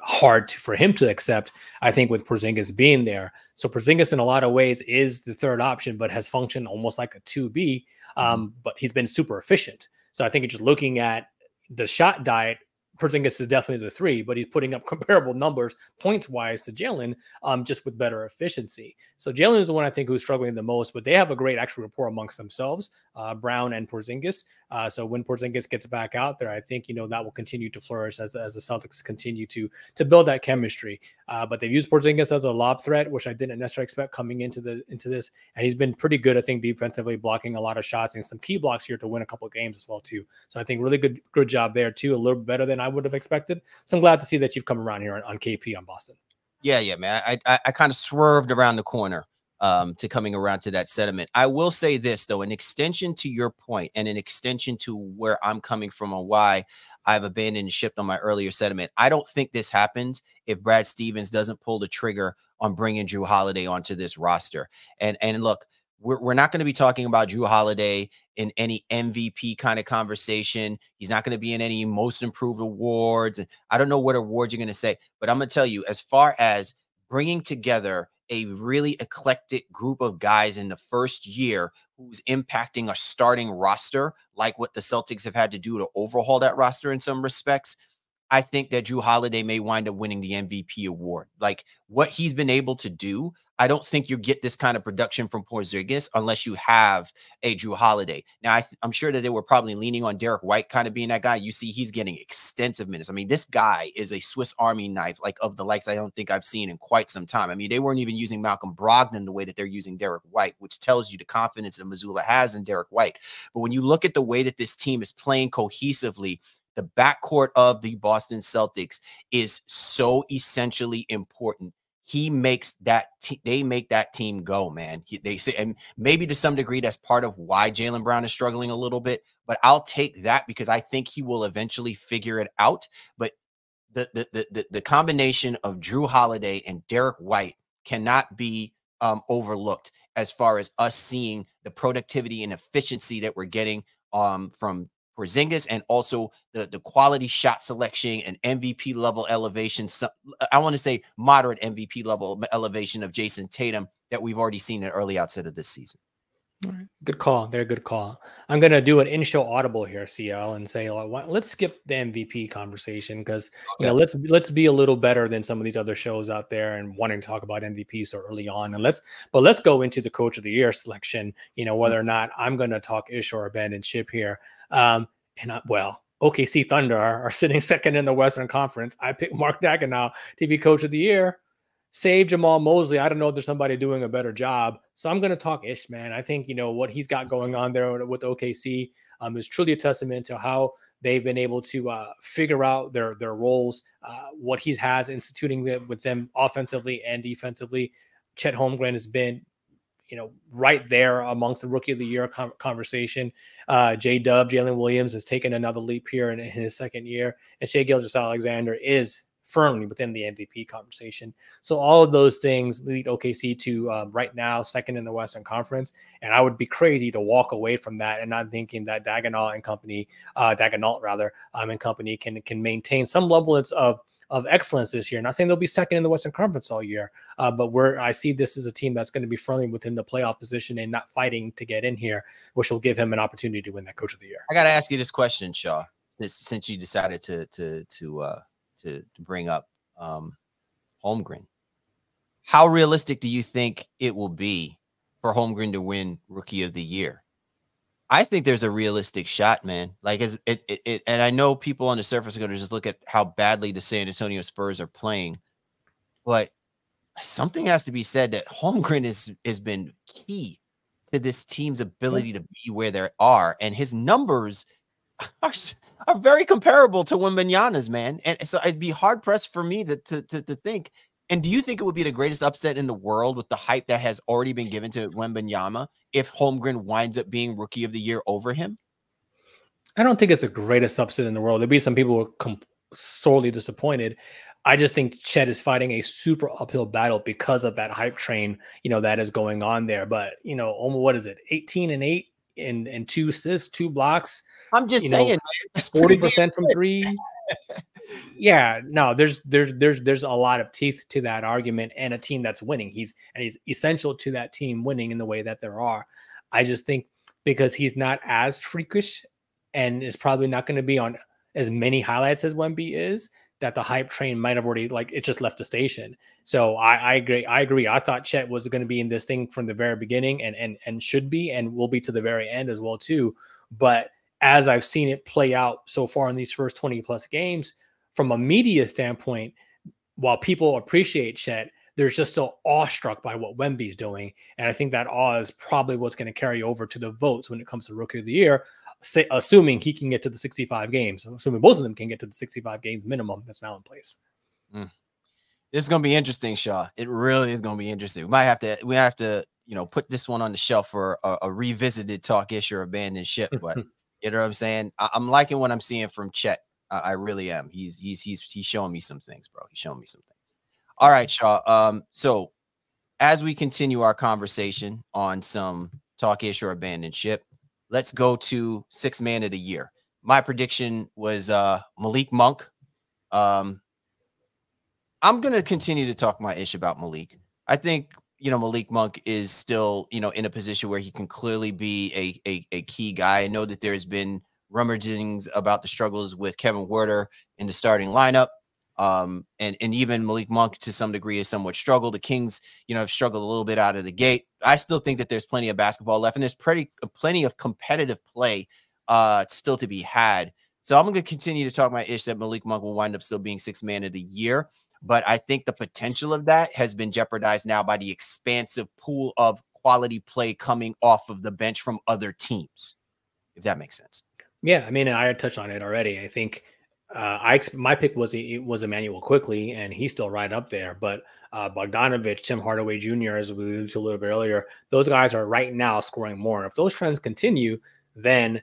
hard to, for him to accept. I think with Porzingis being there, so Porzingis in a lot of ways is the third option, but has functioned almost like a two B. Mm-hmm. Um. But he's been super efficient. So I think just looking at the shot diet Porzingis is definitely the three, but he's putting up comparable numbers points wise to Jaylen, um, just with better efficiency. So Jaylen is the one I think who's struggling the most, but they have a great actual rapport amongst themselves, uh, Brown and Porzingis. Uh, so when Porzingis gets back out there, I think you know that will continue to flourish as, as the Celtics continue to to build that chemistry. Uh, but they've used Porzingis as a lob threat, which I didn't necessarily expect coming into the into this, and he's been pretty good, I think, defensively blocking a lot of shots and some key blocks here to win a couple games as well too. So I think really good good job there too, a little better than I would have expected. So I'm glad to see that you've come around here on, on KP on Boston. Yeah, yeah, man. I I, I kind of swerved around the corner um, to coming around to that sentiment. I will say this though, an extension to your point and an extension to where I'm coming from on why I've abandoned ship on my earlier sentiment. I don't think this happens if Brad Stevens doesn't pull the trigger on bringing Jrue Holiday onto this roster. And and look, we're, we're not going to be talking about Jrue Holiday in any MVP kind of conversation. He's not going to be in any most improved awards. And I don't know what awards you're going to say, but I'm going to tell you, as far as bringing together a really eclectic group of guys in the first year who's impacting a starting roster, like what the Celtics have had to do to overhaul that roster in some respects. I think that Jrue Holiday may wind up winning the MVP award. Like what he's been able to do, I don't think you get this kind of production from Porzingis unless you have a Jrue Holiday. Now, I am sure that they were probably leaning on Derrick White kind of being that guy. You see, he's getting extensive minutes. I mean, this guy is a Swiss Army knife, like of the likes I don't think I've seen in quite some time. I mean, they weren't even using Malcolm Brogdon the way that they're using Derrick White, which tells you the confidence that Mazzulla has in Derrick White. But when you look at the way that this team is playing cohesively, the backcourt of the Boston Celtics is so essentially important he makes that te- they make that team go, man. He, they say, and maybe to some degree that's part of why Jaylen Brown is struggling a little bit. But I'll take that because I think he will eventually figure it out. But the the the the, the combination of Jrue Holiday and Derrick White cannot be um, overlooked as far as us seeing the productivity and efficiency that we're getting um, from Porzingis and also the the quality shot selection and MVP level elevation. I want to say moderate MVP level elevation of Jayson Tatum that we've already seen in early outset of this season. Good call. Very good call. I'm going to do an in-show audible here, CL, and say let's skip the MVP conversation because okay. you know let's let's be a little better than some of these other shows out there and wanting to talk about MVP so early on. And let's but let's go into the Coach of the Year selection. You know whether or not I'm going to talk ish or abandon ship here. Um, and I, well, OKC Thunder are, are, sitting second in the Western Conference. I picked Mark Daigneault to be Coach of the Year save Jamahl Mosley. I don't know if there's somebody doing a better job. So I'm going to talk Ish, man. I think, you know, what he's got going on there with OKC um, is truly a testament to how they've been able to uh, figure out their their roles, uh, what he has instituting with them offensively and defensively. Chet Holmgren has been, you know, right there amongst the rookie of the year conversation. Uh, J Dub, Jalen Williams has taken another leap here in, in his second year, and Shai Gilgeous-Alexander is firmly within the MVP conversation. So all of those things lead OKC to um, right now second in the Western Conference, and I would be crazy to walk away from that and not thinking that Daigneault and company, uh, Daigneault rather, um, and company can can maintain some level of of excellence this year. Not saying they'll be second in the Western Conference all year, uh, but where I see this as a team that's going to be firmly within the playoff position and not fighting to get in here, which will give him an opportunity to win that Coach of the Year. I got to ask you this question, Shaw. This, since you decided to to to uh, to, to bring up um, Holmgren. How realistic do you think it will be for Holmgren to win Rookie of the Year? I think there's a realistic shot, man. Like as it, it, it and I know people on the surface are going to just look at how badly the San Antonio Spurs are playing, but something has to be said that Holmgren is has been key to this team's ability to be where they are, and his numbers are are very comparable to Wembanyama's, man. And so it'd be hard pressed for me to, to, to, to, think. And do you think it would be the greatest upset in the world with the hype that has already been given to Wembanyama if Holmgren winds up being rookie of the year over him? I don't think it's the greatest upset in the world. There'll be some people who are sorely disappointed. I just think Chet is fighting a super uphill battle because of that hype train, you know, that is going on there. But you know, what is it? 18 and 8 and and two assists, two blocks. I'm just saying, forty percent from three. yeah, no, there's there's there's there's a lot of teeth to that argument, and a team that's winning. He's and he's essential to that team winning in the way that there are. I just think because he's not as freakish, and is probably not going to be on as many highlights as Wemby is. That the hype train might have already like it just left the station. So I, I agree. I agree. I thought Chet was going to be in this thing from the very beginning, and and and should be, and will be to the very end as well too. But as I've seen it play out so far in these first 20 plus games, from a media standpoint, while people appreciate Chet, they're just still awestruck by what Wemby's doing. And I think that awe is probably what's going to carry over to the votes when it comes to rookie of the year, say, assuming he can get to the 65 games, assuming both of them can get to the 65 games minimum that's now in place. Mm. This is going to be interesting, Shaw. It really is going to be interesting. We might have to, we have to, you know, put this one on the shelf for a, a revisited talk issue or abandoned ship. But You know what I'm saying? I- am liking what I'm seeing from Chet. I-, I really am. He's he's he's he's showing me some things, bro. He's showing me some things. All right, Shaw. Um, so as we continue our conversation on some talk ish or abandoned ship, let's go to six man of the year. My prediction was uh Malik Monk. Um, I'm gonna continue to talk my ish about Malik. I think you know, Malik Monk is still, you know, in a position where he can clearly be a, a, a key guy. I know that there's been rumorings about the struggles with Kevin Huerter in the starting lineup. Um, and, and even Malik Monk to some degree has somewhat struggled. The Kings, you know, have struggled a little bit out of the gate. I still think that there's plenty of basketball left and there's pretty plenty of competitive play uh still to be had. So I'm gonna continue to talk my ish that Malik Monk will wind up still being six man of the year. But I think the potential of that has been jeopardized now by the expansive pool of quality play coming off of the bench from other teams, if that makes sense. Yeah, I mean, I had touched on it already. I think uh, I my pick was it was Immanuel Quickley, and he's still right up there. But uh, Bogdanovic, Tim Hardaway Jr., as we alluded to a little bit earlier, those guys are right now scoring more. If those trends continue, then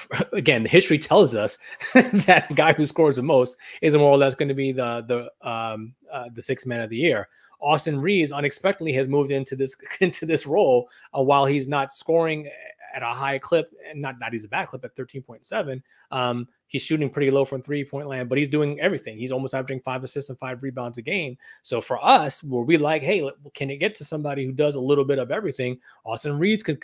again, the history tells us that the guy who scores the most is more or less going to be the the um, uh, the sixth man of the year. Austin Reaves unexpectedly has moved into this into this role uh, while he's not scoring at a high clip, and not not he's a bad clip at 13.7. Um, he's shooting pretty low from three point land, but he's doing everything. He's almost averaging five assists and five rebounds a game. So for us, where we like, hey, can it get to somebody who does a little bit of everything? Austin Reaves could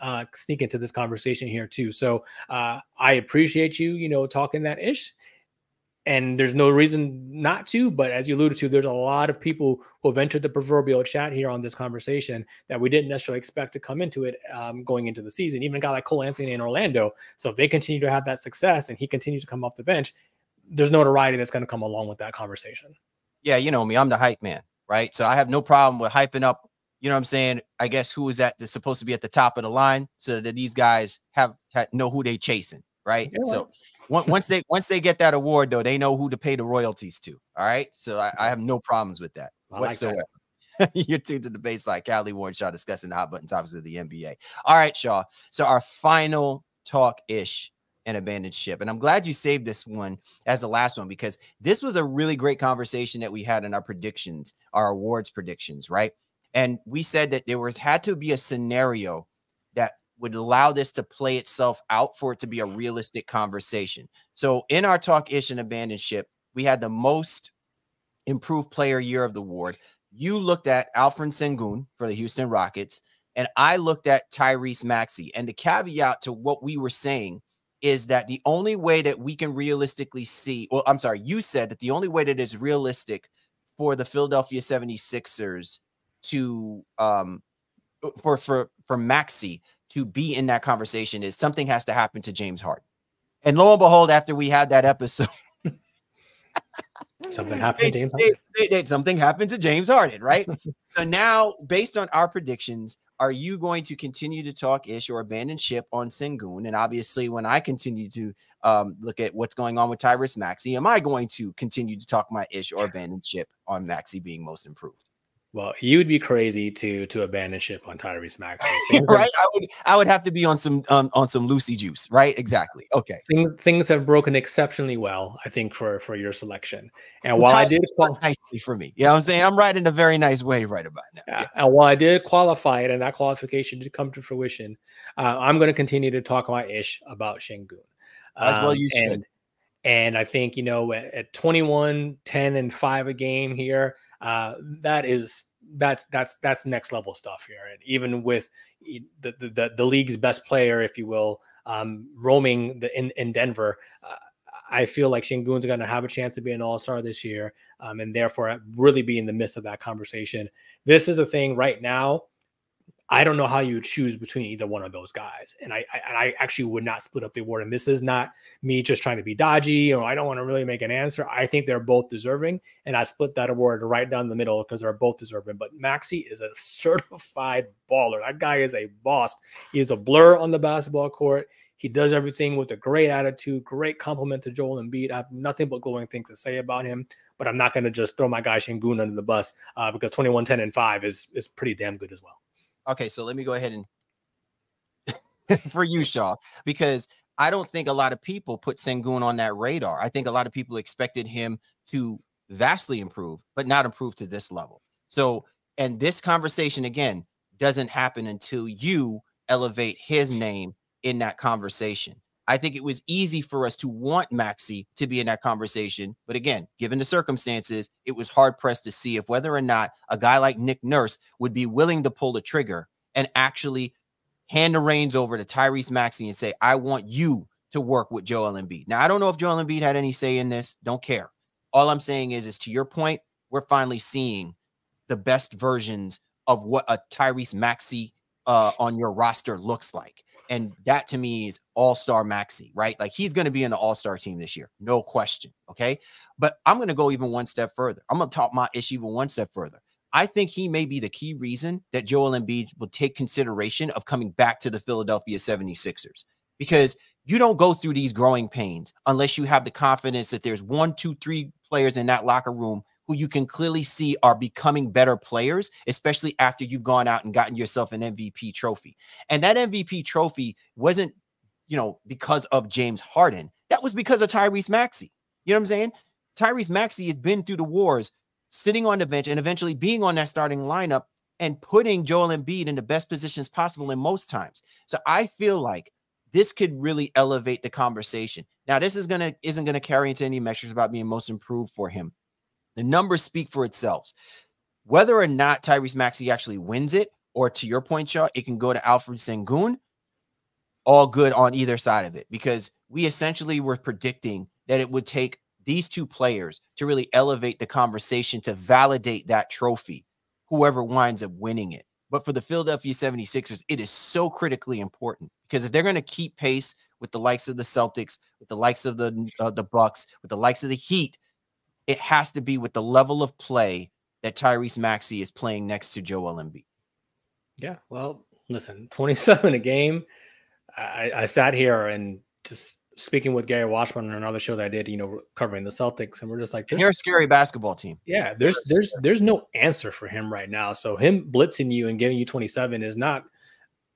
uh, sneak into this conversation here too. So uh, I appreciate you, you know, talking that ish and there's no reason not to. But as you alluded to, there's a lot of people who have entered the proverbial chat here on this conversation that we didn't necessarily expect to come into it um, going into the season. Even a guy like Cole Anthony in Orlando. So if they continue to have that success and he continues to come off the bench, there's notoriety that's going to come along with that conversation. Yeah, you know me, I'm the hype man, right? So I have no problem with hyping up. You know what I'm saying? I guess who is that that's supposed to be at the top of the line so that these guys have, have know who they chasing, right? Yeah, so once they once they get that award, though, they know who to pay the royalties to. All right, so I, I have no problems with that I whatsoever. Like that. You're tuned to the baseline. Callie Warren Shaw discussing the hot button topics of the NBA. All right, Shaw. So our final talk ish and abandoned ship. And I'm glad you saved this one as the last one because this was a really great conversation that we had in our predictions, our awards predictions, right? And we said that there was had to be a scenario that would allow this to play itself out for it to be a realistic conversation. So in our talk ish and abandoned ship, we had the most improved player year of the award. You looked at Alperen Sengun for the Houston Rockets, and I looked at Tyrese Maxey. And the caveat to what we were saying is that the only way that we can realistically see, well, I'm sorry, you said that the only way that it's realistic for the Philadelphia 76ers to um for for for Maxey to be in that conversation is something has to happen to James Harden. And lo and behold, after we had that episode, something happened they, they, they, something happened to James Harden, right? so now, based on our predictions, are you going to continue to talk ish or abandon ship on Sengun? And obviously, when I continue to um, look at what's going on with Tyrese Maxey, am I going to continue to talk my ish or abandon ship on Maxey being most improved? Well, you would be crazy to to abandon ship on Tyrese Maxey, right? I would I would have to be on some um, on some Lucy juice, right? Exactly. Okay. Things things have broken exceptionally well, I think, for for your selection. And while I did qual- nicely for me, you know I'm saying? I'm riding a very nice way right about now. Yeah. Yes. And while I did qualify it, and that qualification did come to fruition, uh, I'm going to continue to talk my ish about Sengun. Um, As well, you should. And, and I think you know at, at 21, 10, and five a game here uh, that is that's that's that's next level stuff here. And even with the the, the league's best player, if you will, um, roaming the, in in Denver, uh, I feel like Sengun's going to have a chance to be an All Star this year, um, and therefore really be in the midst of that conversation. This is a thing right now. I don't know how you choose between either one of those guys. And I, I, I actually would not split up the award. And this is not me just trying to be dodgy or I don't want to really make an answer. I think they're both deserving. And I split that award right down the middle because they're both deserving. But Maxey is a certified baller. That guy is a boss. He is a blur on the basketball court. He does everything with a great attitude, great compliment to Joel Embiid. I have nothing but glowing things to say about him, but I'm not going to just throw my guy Sengun under the bus uh, because 21, 10, and 5 is, is pretty damn good as well. Okay, so let me go ahead and for you, Shaw, because I don't think a lot of people put Sengun on that radar. I think a lot of people expected him to vastly improve, but not improve to this level. So, and this conversation again doesn't happen until you elevate his name in that conversation. I think it was easy for us to want Maxey to be in that conversation. But again, given the circumstances, it was hard pressed to see if whether or not a guy like Nick Nurse would be willing to pull the trigger and actually hand the reins over to Tyrese Maxey and say, I want you to work with Joel Embiid. Now, I don't know if Joel Embiid had any say in this. Don't care. All I'm saying is, is to your point, we're finally seeing the best versions of what a Tyrese Maxey uh, on your roster looks like. And that to me is all star Maxey, right? Like he's going to be in the all star team this year, no question. Okay. But I'm going to go even one step further. I'm going to talk my issue even one step further. I think he may be the key reason that Joel Embiid will take consideration of coming back to the Philadelphia 76ers because you don't go through these growing pains unless you have the confidence that there's one, two, three players in that locker room who you can clearly see are becoming better players, especially after you've gone out and gotten yourself an MVP trophy. And that MVP trophy wasn't, you know, because of James Harden. That was because of Tyrese Maxey. You know what I'm saying? Tyrese Maxey has been through the wars, sitting on the bench and eventually being on that starting lineup and putting Joel Embiid in the best positions possible in most times. So I feel like this could really elevate the conversation. Now, this is gonna isn't gonna carry into any measures about being most improved for him. The numbers speak for itself. Whether or not Tyrese Maxey actually wins it, or to your point, Shaw, it can go to Alperen Sengun. All good on either side of it because we essentially were predicting that it would take these two players to really elevate the conversation to validate that trophy, whoever winds up winning it. But for the Philadelphia 76ers, it is so critically important because if they're going to keep pace with the likes of the Celtics, with the likes of the uh, the Bucks, with the likes of the Heat, it has to be with the level of play that Tyrese Maxey is playing next to Joel Embiid. Yeah, well, listen, 27 a game. I, I sat here and just speaking with Gary Washburn on another show that I did, you know, covering the Celtics, and we're just like, they're a scary basketball team. Yeah, there's there's there's no answer for him right now. So him blitzing you and giving you 27 is not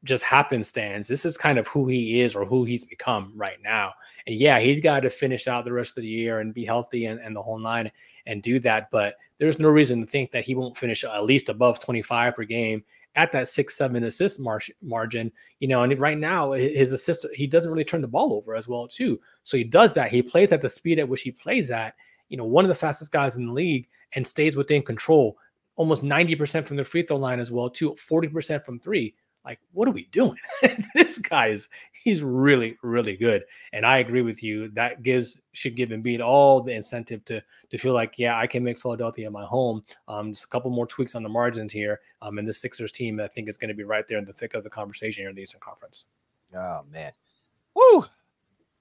just happenstance. This is kind of who he is or who he's become right now. And yeah, he's got to finish out the rest of the year and be healthy and, and the whole nine and do that. But there's no reason to think that he won't finish at least above 25 per game at that six seven assist mar- margin you know and right now his assist he doesn't really turn the ball over as well too so he does that he plays at the speed at which he plays at you know one of the fastest guys in the league and stays within control almost 90% from the free throw line as well too 40% from three like what are we doing? This guy is he's really really good and i agree with you that gives should give Embiid all the incentive to to feel like yeah i can make philadelphia my home um just a couple more tweaks on the margins here um and the sixers team i think is going to be right there in the thick of the conversation here in the eastern conference. Oh man. Woo!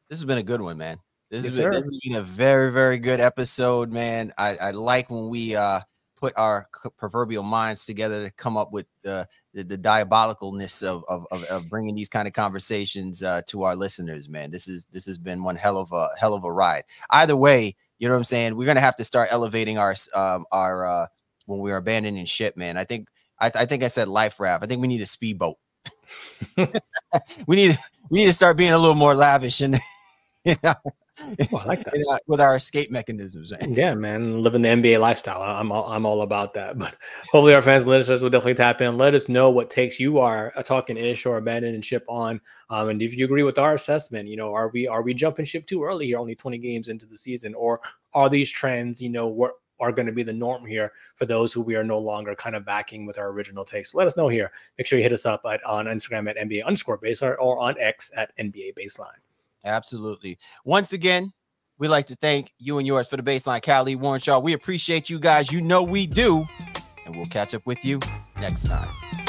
this has been a good one man. This, yes, has, been, this has been a very very good episode man. I i like when we uh put our proverbial minds together to come up with uh, the, the diabolicalness of, of, of, of, bringing these kind of conversations uh, to our listeners, man. This is this has been one hell of a hell of a ride. Either way, you know what I'm saying. We're gonna have to start elevating our um, our uh, when we are abandoning ship, man. I think I, I think I said life raft. I think we need a speedboat. we need we need to start being a little more lavish and you know, well, I like that. Uh, with our escape mechanisms. yeah, man, living the NBA lifestyle. I'm all, I'm all about that. But hopefully, our fans and listeners will definitely tap in. Let us know what takes you are uh, talking ish or abandoning ship on. Um, and if you agree with our assessment, you know, are we are we jumping ship too early here, only 20 games into the season, or are these trends, you know, what are going to be the norm here for those who we are no longer kind of backing with our original takes. Let us know here. Make sure you hit us up at, on Instagram at NBA underscore baseline or on X at NBA baseline. Absolutely. Once again, we'd like to thank you and yours for the baseline, Callie Warrenshaw. We appreciate you guys. You know we do. And we'll catch up with you next time.